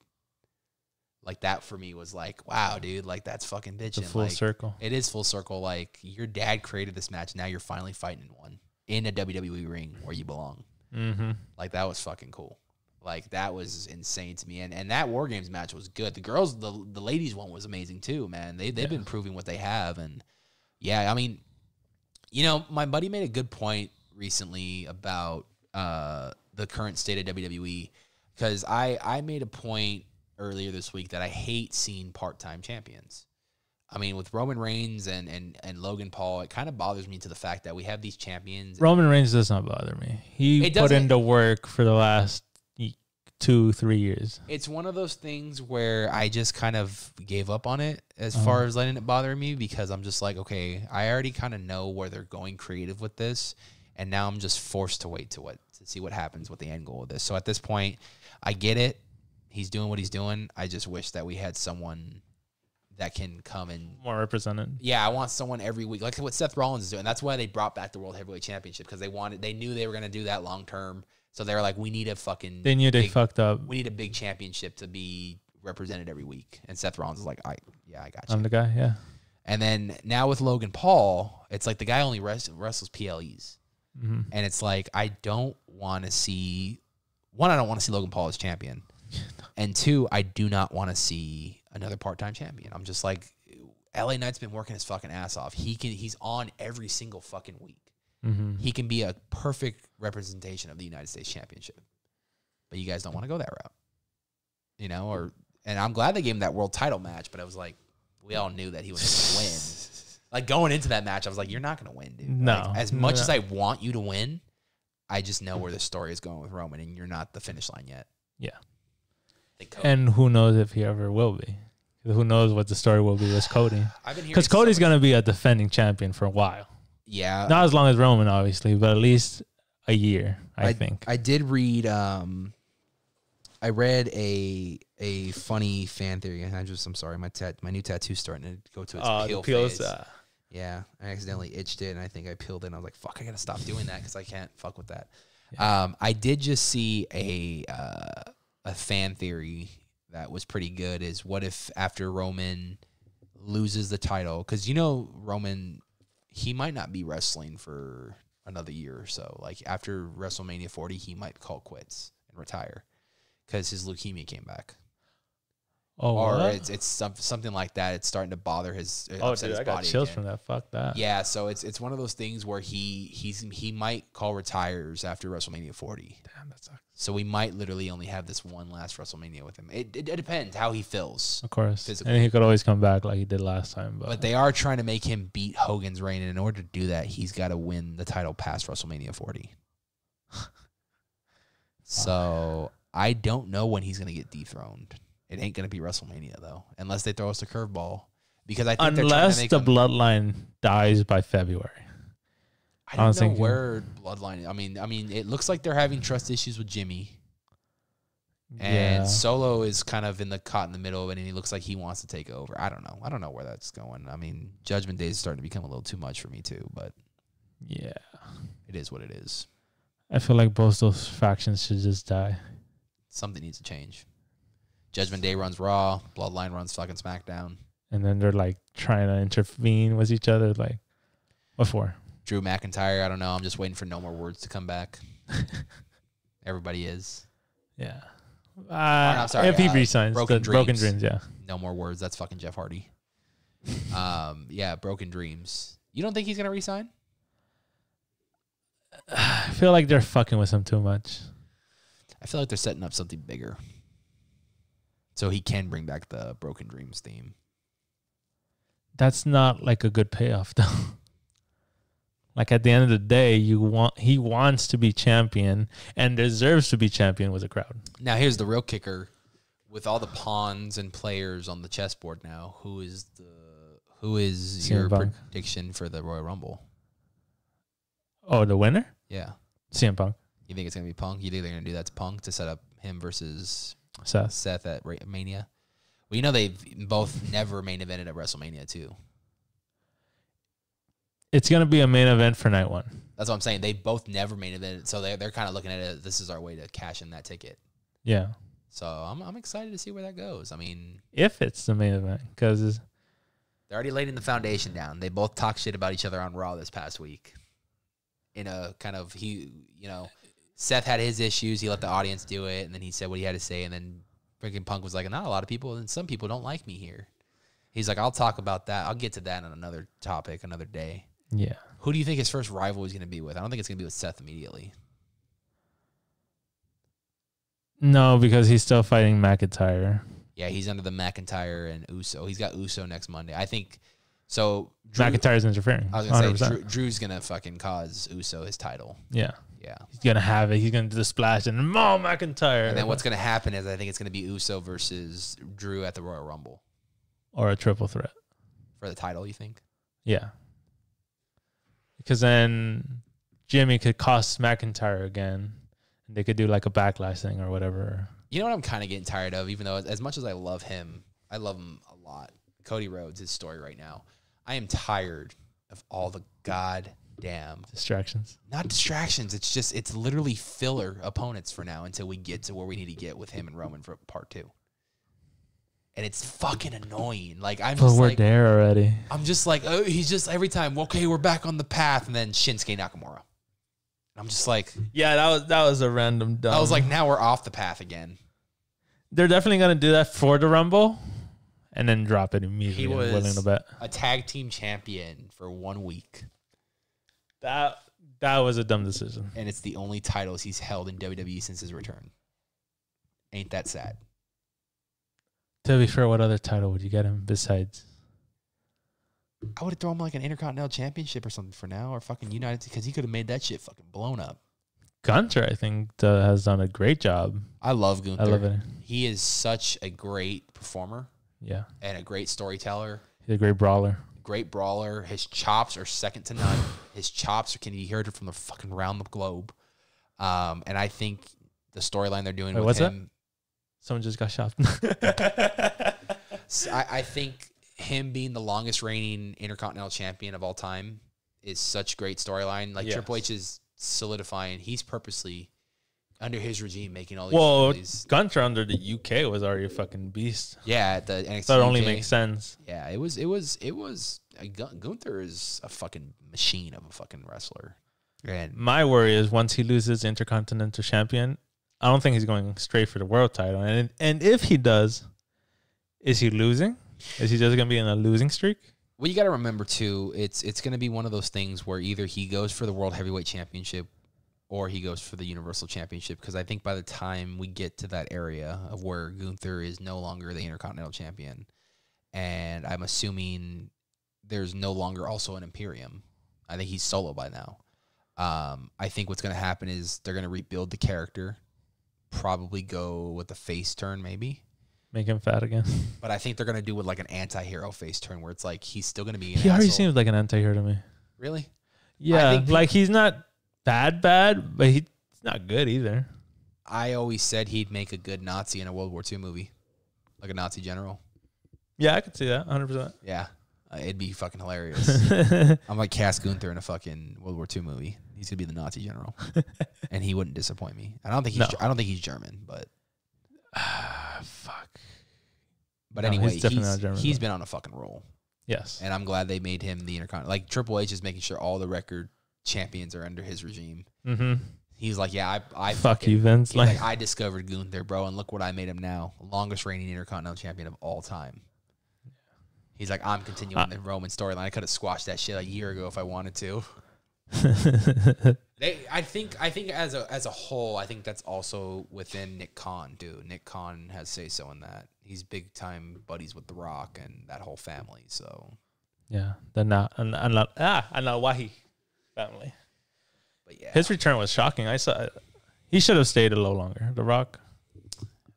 Like that for me was like, wow, dude, like that's fucking bitching. The full like, circle. It is full circle. Like your dad created this match. Now you're finally fighting in one in a WWE ring where you belong. Mm-hmm. Like that was fucking cool. Like that was insane to me. And and that War Games match was good. The girls, the the ladies one was amazing too, man. They they've Yeah. been proving what they have. And yeah, I mean, you know, my buddy made a good point recently about uh the current state of WWE. because I I made a point earlier this week that I hate seeing part time champions. I mean, with Roman Reigns and and and Logan Paul, it kind of bothers me to the fact that we have these champions. Roman Reigns does not bother me. He put doesn't- in the work for the last two, three years. It's one of those things where I just kind of gave up on it as Uh-huh. far as letting it bother me because I'm just like, okay, I already kind of know where they're going creative with this, and now I'm just forced to wait to what to see what happens with the end goal of this. So at this point, I get it. He's doing what he's doing. I just wish that we had someone that can come and More represented. yeah, I want someone every week, like what Seth Rollins is doing. That's why they brought back the World Heavyweight Championship because they wanted, they knew they were going to do that long term. So they were like, we need a fucking, They knew they big- fucked up. we need a big championship to be represented every week. And Seth Rollins is like, I, yeah, I got you. I'm the guy. Yeah. and then now with Logan Paul, it's like the guy only wrest- wrestles PLEs, hmm and it's like I don't want to see. One, I don't want to see Logan Paul as champion, and two, I do not want to see another part-time champion. I'm just like, LA Knight's been working his fucking ass off. He can, he's on every single fucking week. hmm He can be a perfect representation of the United States Championship. But you guys don't want to go that route. You know, or and I'm glad they gave him that world title match, but I was like, we all knew that he was gonna win. Like going into that match, I was like, you're not gonna win, dude. No. Like, as much No. as I want you to win, I just know where the story is going with Roman, and you're not the finish line yet. Yeah. They. And who knows if he ever will be? Who knows what the story will be with Cody? I've been Because Cody's much- gonna be a defending champion for a while. yeah. Not as long as Roman, obviously, but at least a year. I, think. I did read. Um, I read a a funny fan theory, and I just I'm sorry, my tat my new tattoo's starting to go to its Uh, peel peels, phase. uh, Yeah, I accidentally itched it, and I think I peeled it. and I was like, "Fuck, I gotta stop doing that because I can't fuck with that." Um, I did just see a uh, a fan theory that was pretty good. Is what if after Roman loses the title, because you know Roman, he might not be wrestling for another year or so. Like after WrestleMania 40, he might call quits and retire because his leukemia came back oh, or what? it's it's some, something like that. It's starting to bother his uh, oh, upset dude, his I got body chills again. from that. Fuck that. Yeah, so it's it's one of those things where he he's he might call retires after WrestleMania 40. Damn, that sucks. So we might literally only have this one last WrestleMania with him. It, it, it depends how he feels. Of course. Physically. And he could always come back like he did last time. But, But they are trying to make him beat Hogan's reign, and in order to do that, he's got to win the title past WrestleMania 40. so I don't know when he's going to get dethroned. It ain't going to be WrestleMania though, unless they throw us a curveball. Because I think unless make the bloodline dies by February. I I don't was know where bloodline. I mean, I mean, it looks like they're having trust issues with Jimmy, and yeah. Solo is kind of in the caught in the middle of it, and he looks like he wants to take over. I don't know. I don't know where that's going. I mean, Judgment Day is starting to become a little too much for me too, but Yeah. it is what it is. I feel like both those factions should just die. Something needs to change. Judgment Day runs Raw. Bloodline runs fucking SmackDown. And then they're like trying to intervene with each other. Like, what for? Drew McIntyre. I don't know. I'm just waiting for no more words to come back. Everybody is Yeah. Uh, no, sorry, if he uh, resigns, Broken the Broken Dreams. Dreams, yeah. no more words. That's fucking Jeff Hardy. Um, yeah, Broken Dreams. You don't think he's gonna resign? I feel like they're fucking with him too much. I feel like they're setting up something bigger, so he can bring back the Broken Dreams theme. That's not like a good payoff though. like at the end of the day, you want he wants to be champion and deserves to be champion with a crowd. Now here's the real kicker: with all the pawns and players on the chessboard now, who is the who is CM your Punk. prediction for the Royal Rumble? Oh, the winner? Yeah, CM Punk. you think it's gonna be Punk? You think they're gonna do that to Punk to set up him versus Seth. Seth at Ra- Mania? Well, you know they've both never main evented at WrestleMania too. It's gonna be a main event for night one. That's what I'm saying. They both never main evented, so they're they're kind of looking at it. This is our way to cash in that ticket. Yeah. So I'm I'm excited to see where that goes. I mean, If it's the main event, because they're already laying the foundation down. They both talk shit about each other on Raw this past week. In a kind of he, you know, Seth had his issues. He let the audience do it, and then he said what he had to say, and then freaking Punk was like, "Not a lot of people, and some people don't like me here." He's like, "I'll talk about that. I'll get to that on another topic, another day." yeah, Who do you think his first rival is going to be with? I don't think it's going to be with Seth immediately. No, because he's still fighting McIntyre. Yeah, he's under the McIntyre and Uso. He's got Uso next Monday. I think so. Drew, McIntyre's interfering. I was gonna 100%. say Drew, Drew's gonna fucking cause Uso his title. yeah. Yeah. He's gonna have it. He's gonna do the splash and Mo McIntyre. And then what's gonna happen is I think it's gonna be Uso versus Drew at the Royal Rumble or a triple threat. for the title. You think? Yeah. Because then Jimmy could cost McIntyre again. And they could do like a backlash thing or whatever. You know what I'm kind of getting tired of, even though as- much as I love him, I love him a lot. Cody Rhodes, his story right now. I am tired of all the goddamn Distractions. not distractions. It's just it's literally filler opponents for now until we get to where we need to get with him and Roman for part two. And it's fucking annoying. Like I'm But just we're like there already. I'm just like oh he's just every time okay we're back on the path and then Shinsuke Nakamura. I'm just like Yeah, that was that was a random dumb. I was like now we're off the path again. they're definitely gonna do that for the Rumble, and then drop it immediately. He was- willing to bet A tag team champion for one week. That that was a dumb decision. and it's the only titles he's held in WWE since his return. Ain't that sad? To be fair, what other title would you get him besides? I would have thrown him like an Intercontinental Championship or something for now, or fucking United, because he could have made that shit fucking blown up. Gunther? I think uh, has done a great job. I love Gunther. I love it. He is such a great performer Yeah, and a great storyteller, he's a great brawler. Great brawler. His chops are second to none. His chops can be heard from the fucking round the globe. Um, and I think the storyline they're doing Wait, with what's that? him, Someone just got shot. I think him being the longest reigning Intercontinental Champion of all time is such great storyline. Like Yes. Triple H is solidifying. He's purposely under his regime making all these. well, Gunther under the UK was already a fucking beast. yeah, at the NXT. So it only UK. makes sense. Yeah, it was. It was. It was. Gun- Gunther is a fucking machine of a fucking wrestler. And My worry is once he loses Intercontinental Champion, I don't think he's going straight for the world title. And and if he does, is he losing? Is he just gonna be in a losing streak? Well, you got to remember too. It's it's going to be one of those things where either he goes for the World Heavyweight Championship, or he goes for the Universal Championship. Because I think by the time we get to that area of where Gunther is no longer the Intercontinental Champion, and I'm assuming there's no longer also an Imperium. I think he's solo by now. Um, I think what's going to happen is they're going to rebuild the character, probably go with a face turn maybe. Make him fat again. But I think they're going to do with like an anti-hero face turn where it's like he's still going to be. An he already seems like an anti-hero to me. Really? Yeah, like he's not bad, bad, but he's not good either. I always said he'd make a good Nazi in a World War II movie, like a Nazi general. Yeah, I could see that 100%. Yeah, uh, it'd be fucking hilarious. I'm like Cass Gunther in a fucking World War II movie. He's gonna be the Nazi general, and he wouldn't disappoint me. I don't think he's. No. I don't think he's German, but Fuck. but No, he's anyway, definitely he's, not German, he's been on a fucking roll, Yes. and I'm glad they made him the Intercontinental. Like Triple H is making sure all the record champions are under his regime. Mm-hmm. He's like, yeah, I, I Fuck fucking- you, Vince. Like, like, I discovered Gunther, bro, and look what I made him now. Longest reigning Intercontinental Champion of all time. He's like, I'm continuing the Roman storyline. I could have squashed that shit a year ago if I wanted to. They, I think, I think as a as a whole, I think that's also within Nick Khan, dude. Nick Khan has say so in that. He's big time buddies with The Rock and that whole family. So, yeah, the not and not ah and not Wahi family. but yeah, His return was shocking. I saw. He should have stayed a little longer. The Rock,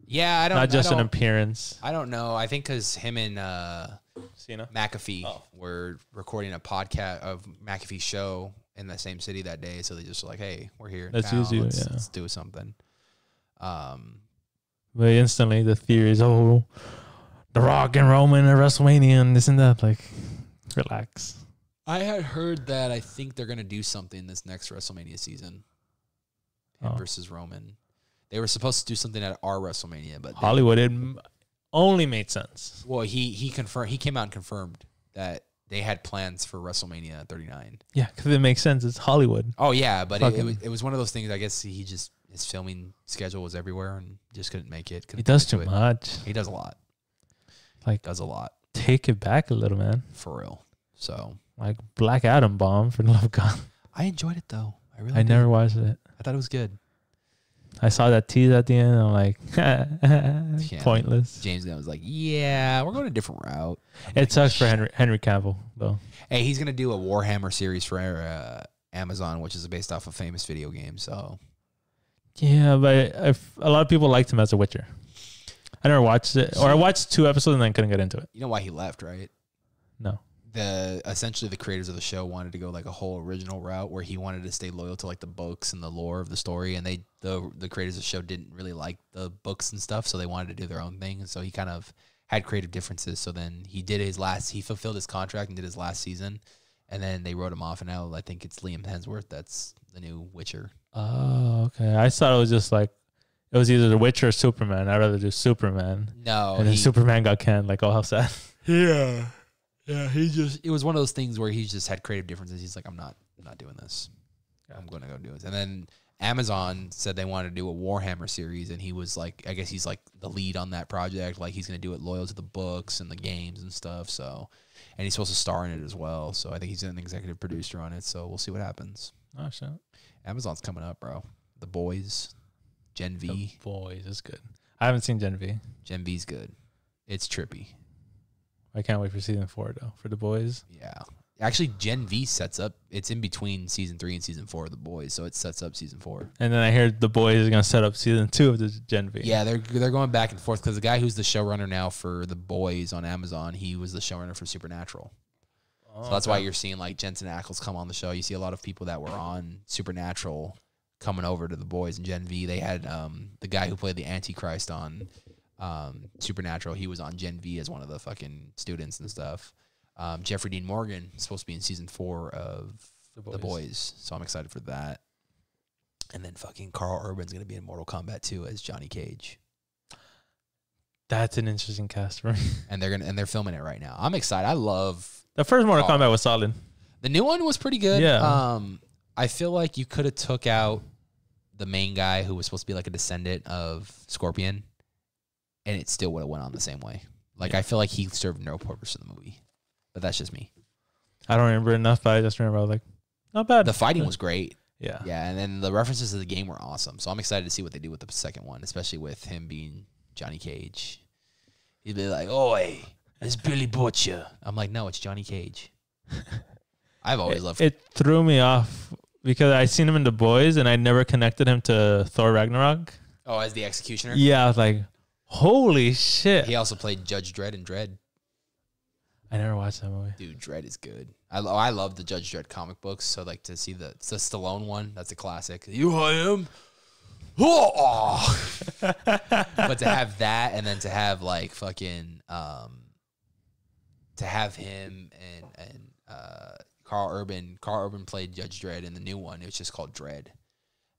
yeah, I don't, not just an don't, appearance. I don't know. I think because him and uh, Cena. McAfee Oh. were recording a podcast of McAfee's show in the same city that day. So they just were like, "Hey, we're here. in Let's town. use you, Let's, yeah. let's do something." Um, But instantly the theory is, oh, The Rock and Roman at WrestleMania and this and that. Like, relax. I had heard that I think they're gonna do something this next WrestleMania season. Him Oh. versus Roman. They were supposed to do something at our WrestleMania, but Hollywood, it only made sense. well, he he confirmed. He came out and confirmed that they had plans for WrestleMania 39. Yeah, because it makes sense. It's Hollywood. Oh yeah, but it, it, was, it was one of those things. I guess he just his filming schedule was everywhere and just couldn't make it. He couldn't does too to it. much. He does a lot. Like- does a lot Take it back a little, man. for real. So Like Black Adam bomb for the love of God. I enjoyed it though. I really. I did. never watched it. I thought it was good. I saw that tease at the end. I'm like, pointless. James Gunn was like, "Yeah, we're going a different route." It sucks for Henry Henry Cavill though. Hey, he's gonna do a Warhammer series for uh, Amazon, which is based off a famous video game. So Yeah, but if, a lot of people liked him as a Witcher. I never watched it, or I watched two episodes and then couldn't get into it. you know why he left, right? No. The essentially the creators of the show wanted to go like a whole original route where he wanted to stay loyal to like the books and the lore of the story and they the the creators of the show didn't really like the books and stuff so they wanted to do their own thing and so he kind of had creative differences so then he did his last he fulfilled his contract and did his last season and then they wrote him off and now I think it's Liam Hemsworth that's the new Witcher Oh, okay. I thought it was just like it was either The Witcher or Superman. I'd rather do Superman. no and then he- Superman got canned. Like, oh, how sad. yeah yeah he just it was one of those things where he just had creative differences he's like I'm not I'm not doing this I'm going to go do this. And then Amazon said they wanted to do a Warhammer series, and he was like, I guess he's like the lead on that project. Like he's going to do it loyal to the books and the games and stuff. So, and he's supposed to star in it as well. So I think he's an executive producer on it. So we'll see what happens. Oh shit. Amazon's coming up, bro. The Boys, Gen V, The boys is good. I haven't seen Gen V. Gen V's good. It's trippy. I can't wait for season four though. For the boys. Yeah. Actually, Gen V sets up. It's in between season three and season four of the Boys, so it sets up season four. And then I hear the boys is gonna set up season two of the Gen V. Yeah, they're they're going back and forth because the guy who's the showrunner now for the boys on Amazon, he was the showrunner for Supernatural. Oh, So that's why you're seeing like Jensen Ackles come on the show. You see a lot of people that were on Supernatural coming over to the boys and Gen V. They had um, the guy who played the Antichrist on um, Supernatural. He was on Gen V as one of the fucking students and stuff. Um, Jeffrey Dean Morgan is supposed to be in season four of the the boys. So I'm excited for that. And then fucking Karl Urban's gonna be in Mortal Kombat 2 as Johnny Cage. That's an interesting cast. And they're gonna and they're filming it right now. I'm excited. I love The first Mortal. Kombat was solid. the new one was pretty good. Yeah. Um I feel like you could have took out the main guy who was supposed to be like a descendant of Scorpion and it still would have went on the same way. Like I feel like he served no purpose in the movie. But that's just me. I don't remember enough, but I just remember I was like, not bad. The fighting was great. yeah. Yeah, and then the references to the game were awesome. So I'm excited to see what they do with the second one, especially with him being Johnny Cage. He'd be like, "Oi, it's Billy Butcher." I'm like, "No, it's Johnny Cage." I've always It, loved. it threw me off because I seen him in the boys and I never connected him to Thor Ragnarok. oh, as the executioner. Yeah, I was like, holy shit. He also played Judge Dredd in Dredd. I never watched that movie. Dude, Dredd is good. I lo- I love the Judge Dredd comic books. So like to see the the Stallone one, that's a classic. You I am. Oh, but to have that and then to have like fucking um to have him and and uh Karl Urban Karl Urban played Judge Dredd in the new one. It was just called Dredd.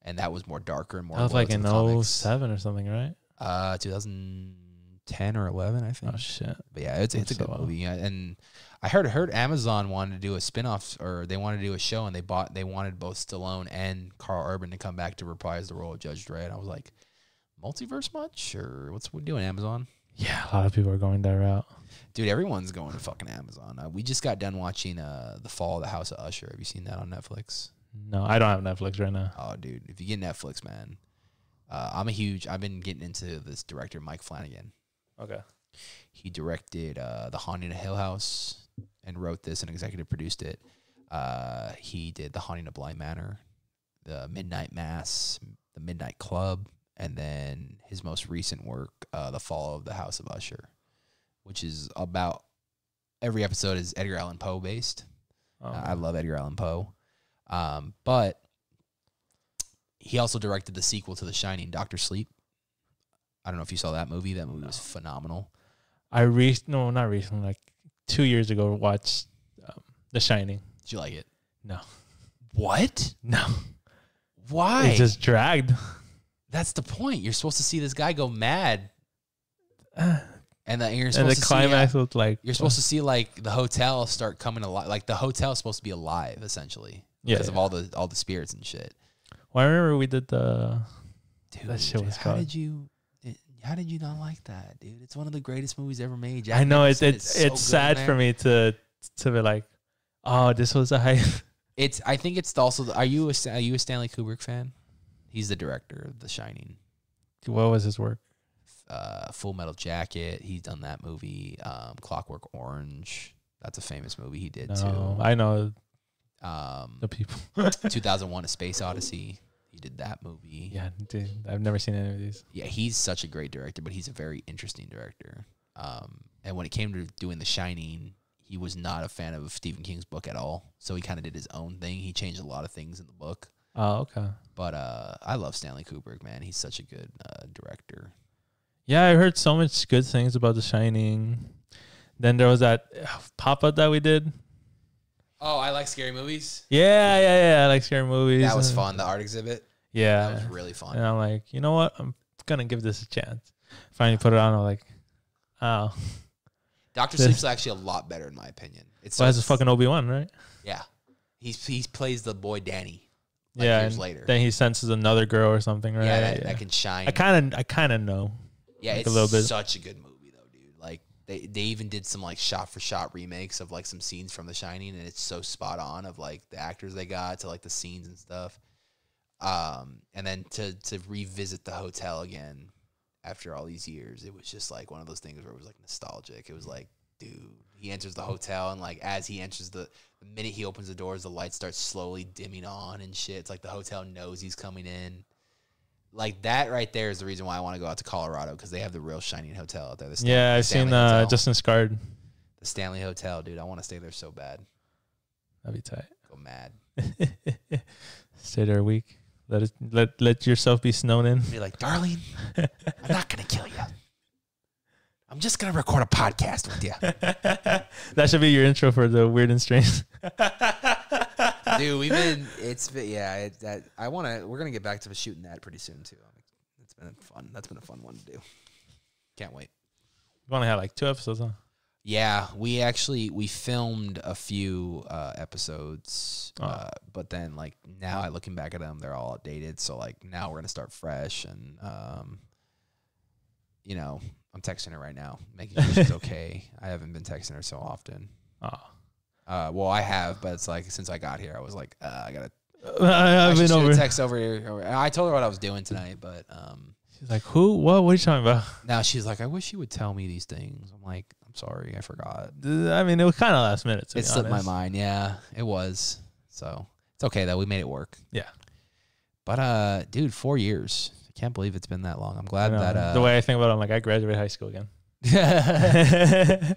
And that was more darker and more That was like in the comics. 07 or something, right? Uh 2010 or 11 I think. Oh shit. But yeah, it's it's a So, good uh, movie. Yeah, And I heard heard Amazon wanted to do a spin-off or they wanted to do a show and they bought they wanted both Stallone and Karl Urban to come back to reprise the role of Judge Dredd. I was like, multiverse much or what's we doing Amazon? Yeah, a lot of people are going that route. Dude, everyone's going to fucking Amazon. Uh, we just got done watching uh The Fall of the House of Usher. Have you seen that on Netflix? No, I don't have Netflix right now. Oh, dude, if you get Netflix, man. Uh, I'm a huge. I've been getting into this director Mike Flanagan. Okay. He directed uh, The Haunting of Hill House and wrote this and executive produced it. Uh, he did The Haunting of Bly Manor, The Midnight Mass, The Midnight Club, and then his most recent work, uh, The Fall of the House of Usher, which is about every episode is Edgar Allan Poe based. Oh, I love Edgar Allan Poe. Um, but he also directed the sequel to The Shining, Doctor Sleep. I don't know if you saw that movie. That movie was phenomenal. I re no, not recently, like two years ago, watched um, The Shining. Did you like it? No, What? no, Why? it just dragged. That's the point. You're supposed to see this guy go mad, and and then you're the to climax see. was like You're supposed to see like the hotel start coming alive. Like the hotel is supposed to be alive essentially yeah. because of all the all the spirits and shit. Well, I remember we did the Dude, That shit was how good. did you? it- How did you not like that, dude? It's one of the greatest movies ever made. I know it's it's is so it's sad for me to to be like, oh, this was a hype. It's. I think it's also. the- Are you a are you a Stanley Kubrick fan? He's the director of The Shining. What was his work? Uh, Full Metal Jacket. He's done that movie. Um, Clockwork Orange. That's a famous movie he did No, too. I know Um, the people. 2001: A Space Odyssey. He did that movie. yeah, dude, I've never seen any of these. yeah, he's such a great director, but he's a very interesting director. Um, and when it came to doing The Shining, he was not a fan of Stephen King's book at all. So he kind of did his own thing. He changed a lot of things in the book. Oh, okay. But uh, I love Stanley Kubrick, man. He's such a good uh, director. Yeah, I heard so much good things about The Shining. Then there was that pop up that we did. Oh, I like scary movies. Yeah, yeah, yeah. I like scary movies. That was uh, fun. The art exhibit. Yeah. That was really fun. And I'm like, you know what? I'm gonna give this a chance. Finally put it on. I'm like, oh, Doctor This- Sleep's actually a lot better in my opinion. It's well, that's a fucking Obi Wan, right? yeah. He's he plays the boy Danny. Like yeah. years later. Then he senses another girl or something, right? Yeah, that, that can shine. I kind of, I kind of know. Yeah, Like it's a little bit. such a good movie though, dude. Like they they even did some like shot for shot remakes of like some scenes from The Shining, and it's so spot on of like the actors they got to like the scenes and stuff. Um, and then to to revisit the hotel again after all these years, it was just like one of those things where it was like nostalgic. It was like, dude, he enters the hotel and like as he enters the the minute he opens the doors, the lights start slowly dimming on and shit. It's like the hotel knows he's coming in like that right there is the reason why I want to go out to Colorado because they have the real Shining Hotel out there. The Stan- yeah, I've Stanley seen uh, Hotel. Justin Scarred. the Stanley Hotel, dude. I want to stay there so bad. That'd be tight. Go mad. Stay there a week. Let it, let let yourself be snowed in. Be like, darling, I'm not gonna kill you. I'm just gonna record a podcast with you, that should be your intro for the weird and strange. Dude. We've been. It's been. Yeah. It, that I want to. We're gonna get back to shooting that pretty soon too. It's been fun. That's been a fun one to do. Can't wait. We only had like two episodes, huh? Yeah, we actually we filmed a few uh, episodes, Oh. uh, but then like now I looking back at them, they're all outdated. So like now we're gonna start fresh, and um, you know I'm texting her right now, making sure she's okay. I haven't been texting her so often. Oh. Uh, well, I have, but it's like since I got here, I was like, uh, I gotta. I, I I've should been over. text over here. over- I told her what I was doing tonight, but um, She's like, who? What? What are you talking about? now she's like, I wish you would tell me these things. I'm like, I'm sorry, I forgot. I mean, it was kind of last minute. It slipped my mind. Yeah, it was. So it's okay though. We made it work. Yeah. But uh, dude, four years. I can't believe it's been that long. I'm glad that uh, the way I think about it, I'm like, I graduated high school again.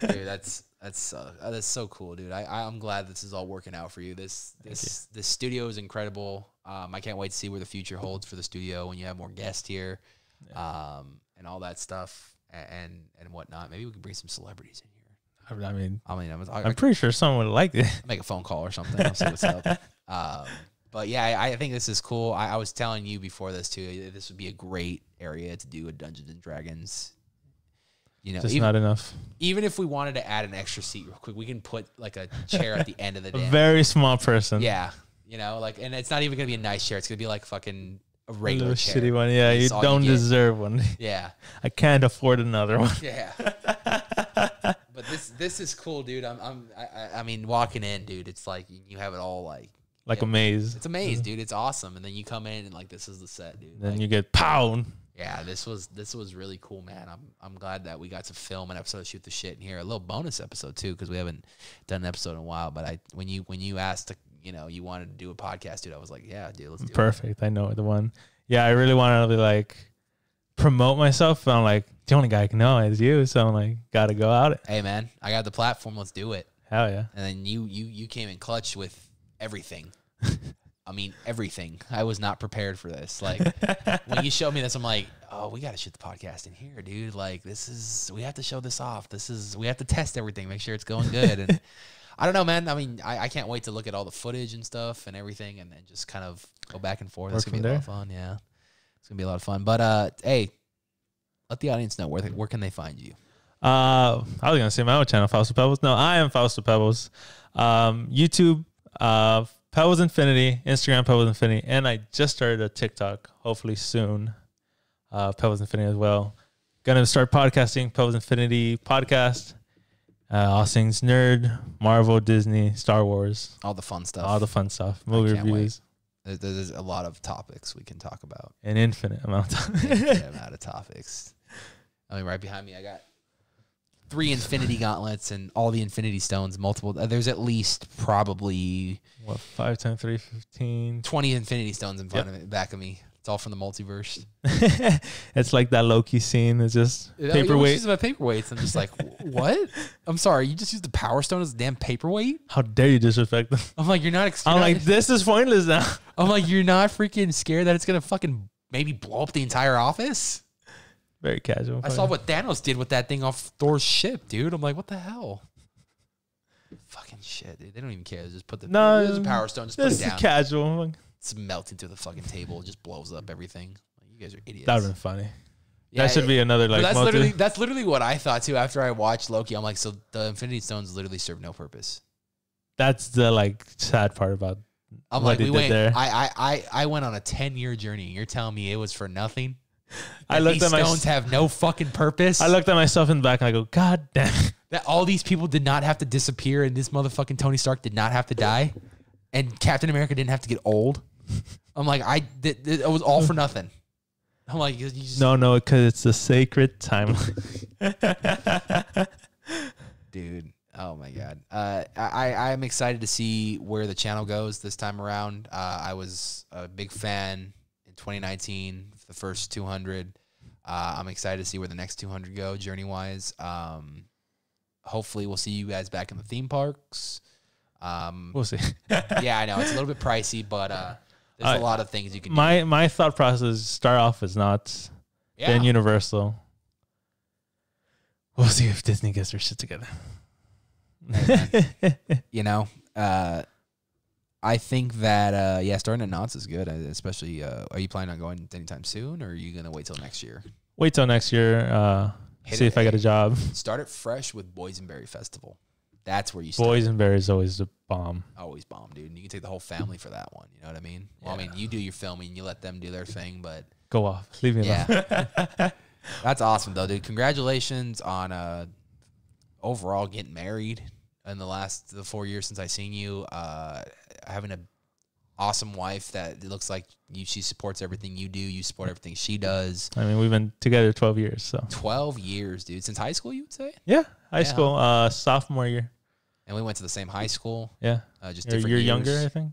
dude, that's that's uh, that's so cool, dude. I I- I'm glad this is all working out for you. This this this studio is incredible. Um, I can't wait to see where the future holds for the studio when you have more guests here, um, and all that stuff and and whatnot. Maybe we can bring some celebrities in here. I mean, I mean, I'm, I, I'm pretty sure someone would like it. make a phone call or something. I'll see what's up. Um, but yeah, I, I think this is cool. I, I was telling you before this too. This would be a great area to do a Dungeons and Dragons. You know, Just even, not enough. even if we wanted to add an extra seat real quick, we can put like a chair at the end of the A day. very small person. Yeah, you know, like, and it's not even gonna be a nice chair. It's gonna be like fucking a A regular little chair. shitty one. Yeah, you That's don't get. deserve one. Yeah, I can't afford another one. yeah. but this this is cool, dude. I'm I'm I, I- mean, walking in, dude, it's like you have it all like Like Yeah. a maze. It's a maze, dude. It's awesome. And then you come in and like this is the set, dude. Then Like, you get pow. Yeah, this was this was really cool, man. I'm I'm glad that we got to film an episode, shoot the shit in here, a little bonus episode too, because we haven't done an episode in a while. But I when you when you asked to you know you wanted to do a podcast, dude, I was like, yeah, dude, let's do it. Perfect. I know the one. Yeah, I really wanted to be like promote myself. But I'm like, the only guy I can know is you. So I'm like, gotta go out it. Hey, man, I got the platform. Let's do it. Hell yeah. And then you you you came in clutch with everything. I mean everything. I was not prepared for this. Like when you showed me this, I'm like, oh, we got to shoot the podcast in here, dude. Like this is we have to show this off. This is we have to test everything, make sure it's going good. And I don't know, man. I mean, I, I can't wait to look at all the footage and stuff and everything, and then just kind of go back and forth. Work It's gonna be from a lot of fun. Yeah, it's gonna be a lot of fun. But uh, hey, let the audience know where they, where can they find you. Uh, I was gonna say my own channel, Fausto Pebles. No, I am Fausto Pebles. Um, YouTube, uh, Pebles Infinity, Instagram Pebles Infinity, and I just started a TikTok. Hopefully soon, uh, Pebles Infinity as well. Gonna start podcasting, Pebles Infinity podcast. Uh, all things nerd, Marvel, Disney, Star Wars, All the fun stuff. all the fun stuff, movie reviews. There- There's a lot of topics we can talk about. An infinite amount of. Infinite amount of topics. I mean, right behind me, I got three Infinity Gauntlets and all the Infinity Stones. Multiple. uh, There's at least probably what, 5, 10, 3, 15? 20 Infinity Stones in front of me, back of me. It's all from the multiverse. it's like that Loki scene. It's just Paperweight. paperweight. about paperweights. I'm just like, what? I'm sorry. You just used the Power Stone as a damn paperweight. How dare you disrespect them? I'm like, you're not. Ex- I'm you're like, this is pointless now. I'm like, you're not freaking scared that it's gonna fucking maybe blow up the entire office. Very casual. I saw what Thanos did with that thing off Thor's ship, dude. I'm like, what the hell? Fucking shit, dude. They don't even care. They just put the No, there's a power stone, just put This it is down. casual. it's melting through the fucking table. It just blows up everything. Like, you guys are idiots. That would have been funny. Yeah, that should be another like. that's multi- literally that's literally what I thought too. After I watched Loki, I'm like, so the Infinity Stones literally serve no purpose. that's the like sad part about. I'm like, we went. there. I, I I I went on a ten year journey. You're telling me it was for nothing? I looked these at my. stones have no fucking purpose. I looked at myself in the back and I go, God damn. that all these people did not have to disappear and this motherfucking Tony Stark did not have to die and Captain America didn't have to get old. I'm like, I th- th- it was all for nothing. I'm like, you just, No, no, because it's a sacred time. dude. Oh my god. Uh, I I am excited to see where the channel goes this time around. Uh, I was a big fan in 2019, the first 200. Uh, I'm excited to see where the next 200 go journey wise. Um, hopefully, we'll see you guys back in the theme parks. Um, we'll see. yeah, I know it's a little bit pricey, but uh, there's a lot of things you can my my thought process is start off as not, do. Yeah. then Universal. We'll see if Disney gets their shit together. you know, uh, I think that uh, yeah, starting at Knott's is good. uh, Especially, uh, are you planning on going anytime soon, or are you gonna wait till next year? Wait till next year. Uh, see it, if I get a job. Start it fresh with Boysenberry Festival. That's where you start. Boysenberry is always the bomb. always bomb, dude. And you can take the whole family for that one. You know what I mean? Well, I mean, you do your filming, you let them do their thing, but Go off. Leave me alone. yeah, that's awesome though, dude. Congratulations on uh overall getting married in the last the four years since I seen you. Uh, having a awesome wife that it looks like you she supports everything you do. You support everything she does. I mean, we've been together 12 years, so. Twelve years, dude, since high school, you would say. Yeah, high Yeah. school, uh, sophomore year. And we went to the same high school. Yeah. Uh, just You're, different you're younger, I think.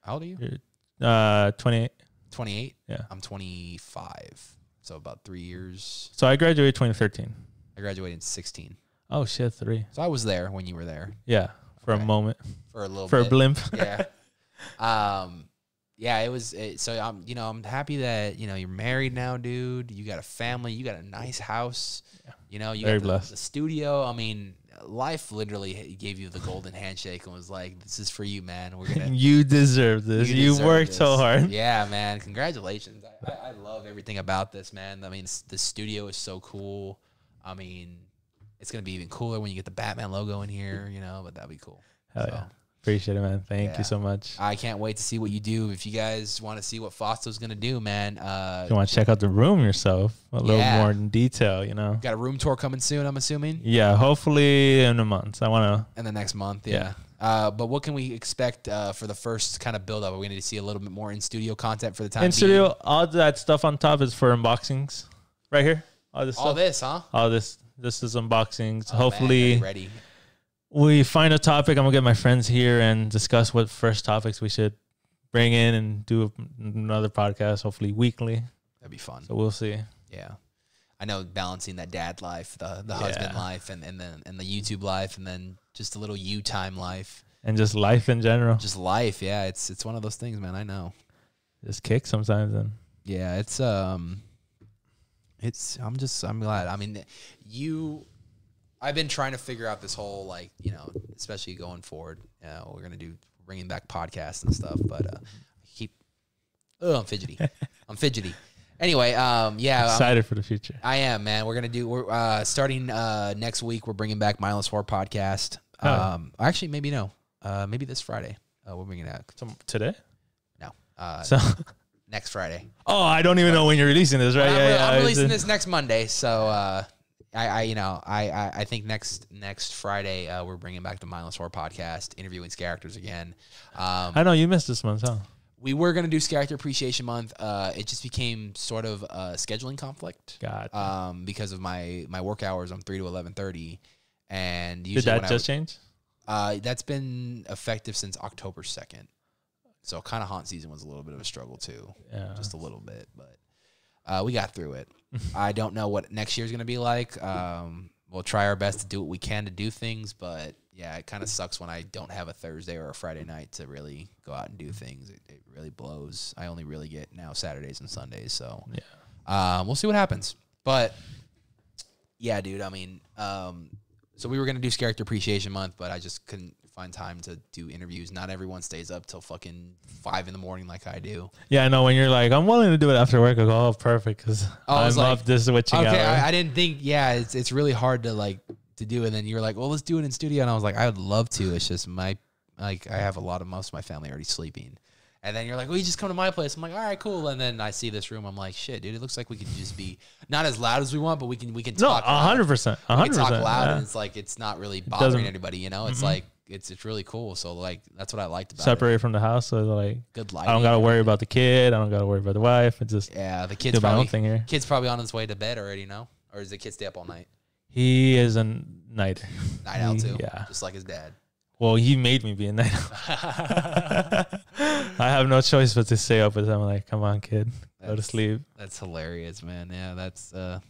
How old are you? You're, uh, 28. 28. Yeah. I'm 25. So about three years. So I graduated 2013. I graduated in 16. Oh, shit, three. So I was there when you were there Yeah, for a moment, for a little for a blimp. yeah. Um, yeah, it was. It, so I'm, you know, I'm happy that you know you're married now, dude. You got a family. You got a nice house. Yeah. You know, you Very got the, blessed. the studio. I mean, life literally gave you the golden handshake and was like, "This is for you, man. We're gonna." you deserve this. You, deserve worked so hard. Yeah, man. Congratulations. I, I, I love everything about this, man. I mean, the studio is so cool. I mean, it's gonna be even cooler when you get the Batman logo in here. You know, but that'd be cool. Hell So, yeah. Appreciate it, man. Thank Yeah. you so much. I can't wait to see what you do. If you guys want to see what Fausto's gonna do, man, uh, you want to check out the room yourself a little Yeah. more in detail, you know? got a room tour coming soon. I'm assuming Yeah, hopefully in a month. I want to. in the next month. Yeah. Yeah. Uh, but what can we expect uh, for the first kind of build up? Are we going to see a little bit more in studio content for the time? In being? studio, all that stuff on top is for unboxings. Right here. All this all stuff. this, huh? all this. This is unboxings. Oh, hopefully, ready, ready. we find a topic. I'm gonna get my friends here and discuss what first topics we should bring in and do another podcast. Hopefully weekly. That'd be fun. So we'll see. Yeah. I know balancing that dad life, the the Yeah. husband life, and and then and the YouTube life, and then just a little you time life, And just life in general. just life. Yeah, it's it's one of those things, man. I know. Just kick sometimes. And Yeah, it's um, it's I'm just I'm glad. I mean, you, I've been trying to figure out this whole like you know, especially going forward. You know, we're gonna do bringing back podcasts and stuff, but uh, I keep. Oh, I'm fidgety. I'm fidgety. Anyway, um, yeah, I'm- excited for the future. I am, man. We're gonna do. We're uh, starting uh, next week. We're bringing back Mindless Horror podcast. Oh. Um, actually, maybe no. Uh, maybe this Friday. Uh, we're bringing it out. Tom- Today. No, uh, So. next Friday. Oh, I don't even know when you're releasing this, right? I'm, yeah, re- yeah. I'm releasing in- this next Monday, so uh, I, I, you know, I, I, I think next next Friday uh, we're bringing back the Mindless Horror podcast, interviewing characters again. Um, I know you missed this month, huh? we were gonna do character appreciation month. Uh, it just became sort of a scheduling conflict. God. Um, because of my my work hours, I'm three to eleven thirty, and Did that just would- change? uh, that's been effective since October second. So kind of haunt season was a little bit of a struggle too, Yeah. just a little bit, but uh, we got through it. I don't know what next year's gonna be like. Um, we'll try our best to do what we can to do things, but yeah, it kind of sucks when I don't have a Thursday or a Friday night to really go out and do things. It, it really blows. I only really get now Saturdays and Sundays, so yeah. um, we'll see what happens. But yeah, dude. I mean, um, so we were gonna do character appreciation month, but I just couldn't find time to do interviews. Not everyone stays up till fucking five in the morning like I do. Yeah, I know when you're like, I'm willing to do it after work. I go, oh, perfect, because I I love like, this switching Okay, hour. I, I didn't think. Yeah, it's it's really hard to like to do. And then you're like, well, let's do it in studio. And I was like, I would love to. It's just my like I have a lot of most of my family already sleeping. And then you're like, well, you just come to my place. I'm like, all right, cool. And then I see this room. I'm like, shit, dude, it looks like we could just be not as loud as we want, but we can we can no, talk. a hundred percent, hundred can talk percent. loud yeah. and it's like it's not really bothering doesn't- anybody you know it's Mhm. like it's it's really cool so like that's what i liked about it Separate from the house, so like good life. I don't gotta worry about the kid. I don't gotta worry about the wife. It's just yeah the do kid's my own probably thing here. kid's probably on his way to bed already no or does the kid stay up all night He is a night night out too Yeah. just like his dad Well, he made me be a night owl. I have no choice but to stay up with him. Like, come on, kid, go to sleep. that's hilarious man yeah that's uh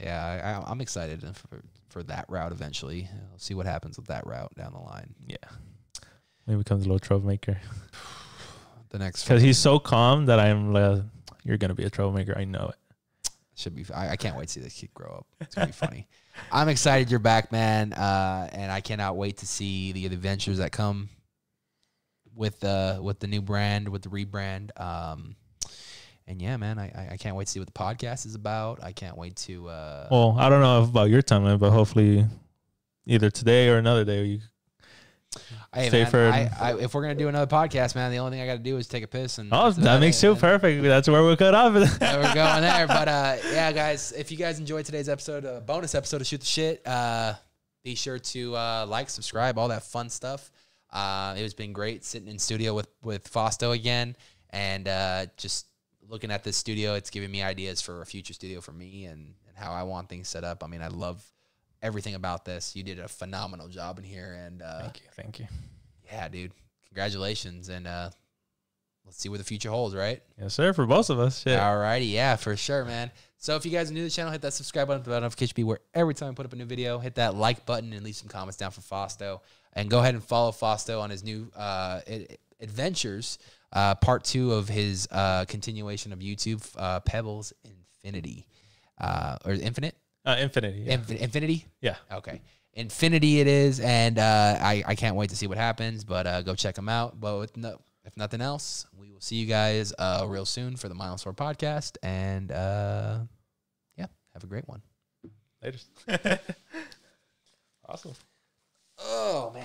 yeah I, i'm excited for for that route eventually we'll see what happens with that route down the line Yeah. Maybe becomes a little troublemaker the next because he's so calm that I'm like, you're gonna be a troublemaker. I know it. Should be. I, I can't wait to see this kid grow up. It's gonna be funny. I'm excited you're back, man, uh, and I cannot wait to see the adventures that come with the with the new brand, with the rebrand. Um, and yeah, man, I, I can't wait to see what the podcast is about. I can't wait to. Uh, Well, I don't know about your timeline, but hopefully, either today or another day, you hey, stay man, for- I, I, if we're gonna do another podcast, man, the only thing I got to do is take a piss and. Oh, that makes you perfect. That's where we'll cut off. We're going there. But uh, yeah, guys, if you guys enjoyed today's episode, uh, bonus episode of Shoot the Shit, uh, be sure to uh, like, subscribe, all that fun stuff. Uh, it has been great sitting in studio with with Fausto again, and uh, just looking at this studio. It's giving me ideas for a future studio for me and, and how I want things set up. I mean, I love everything about this. You did a phenomenal job in here, and uh, thank you, thank you. yeah, dude, congratulations, and uh, let's see where the future holds. Right. Yes, sir. For both of us, shit. Alrighty, yeah, for sure, man. So if you guys are new to the channel, hit that subscribe button, the notification be where every time I put up a new video, hit that like button and leave some comments down for Fausto. And go ahead and follow Fausto on his new uh, adventures, uh, part two of his uh, continuation of YouTube, uh, Pebles Infinity. Uh, or Infinite? Uh, infinity. Yeah. Infi- Infinity? yeah. Okay. Infinity it is, and uh, I, I can't wait to see what happens, but uh, go check them out. But with no, if nothing else, we will see you guys uh, real soon for the Mile Sword podcast. And uh, yeah, have a great one. Later. awesome. Oh, man.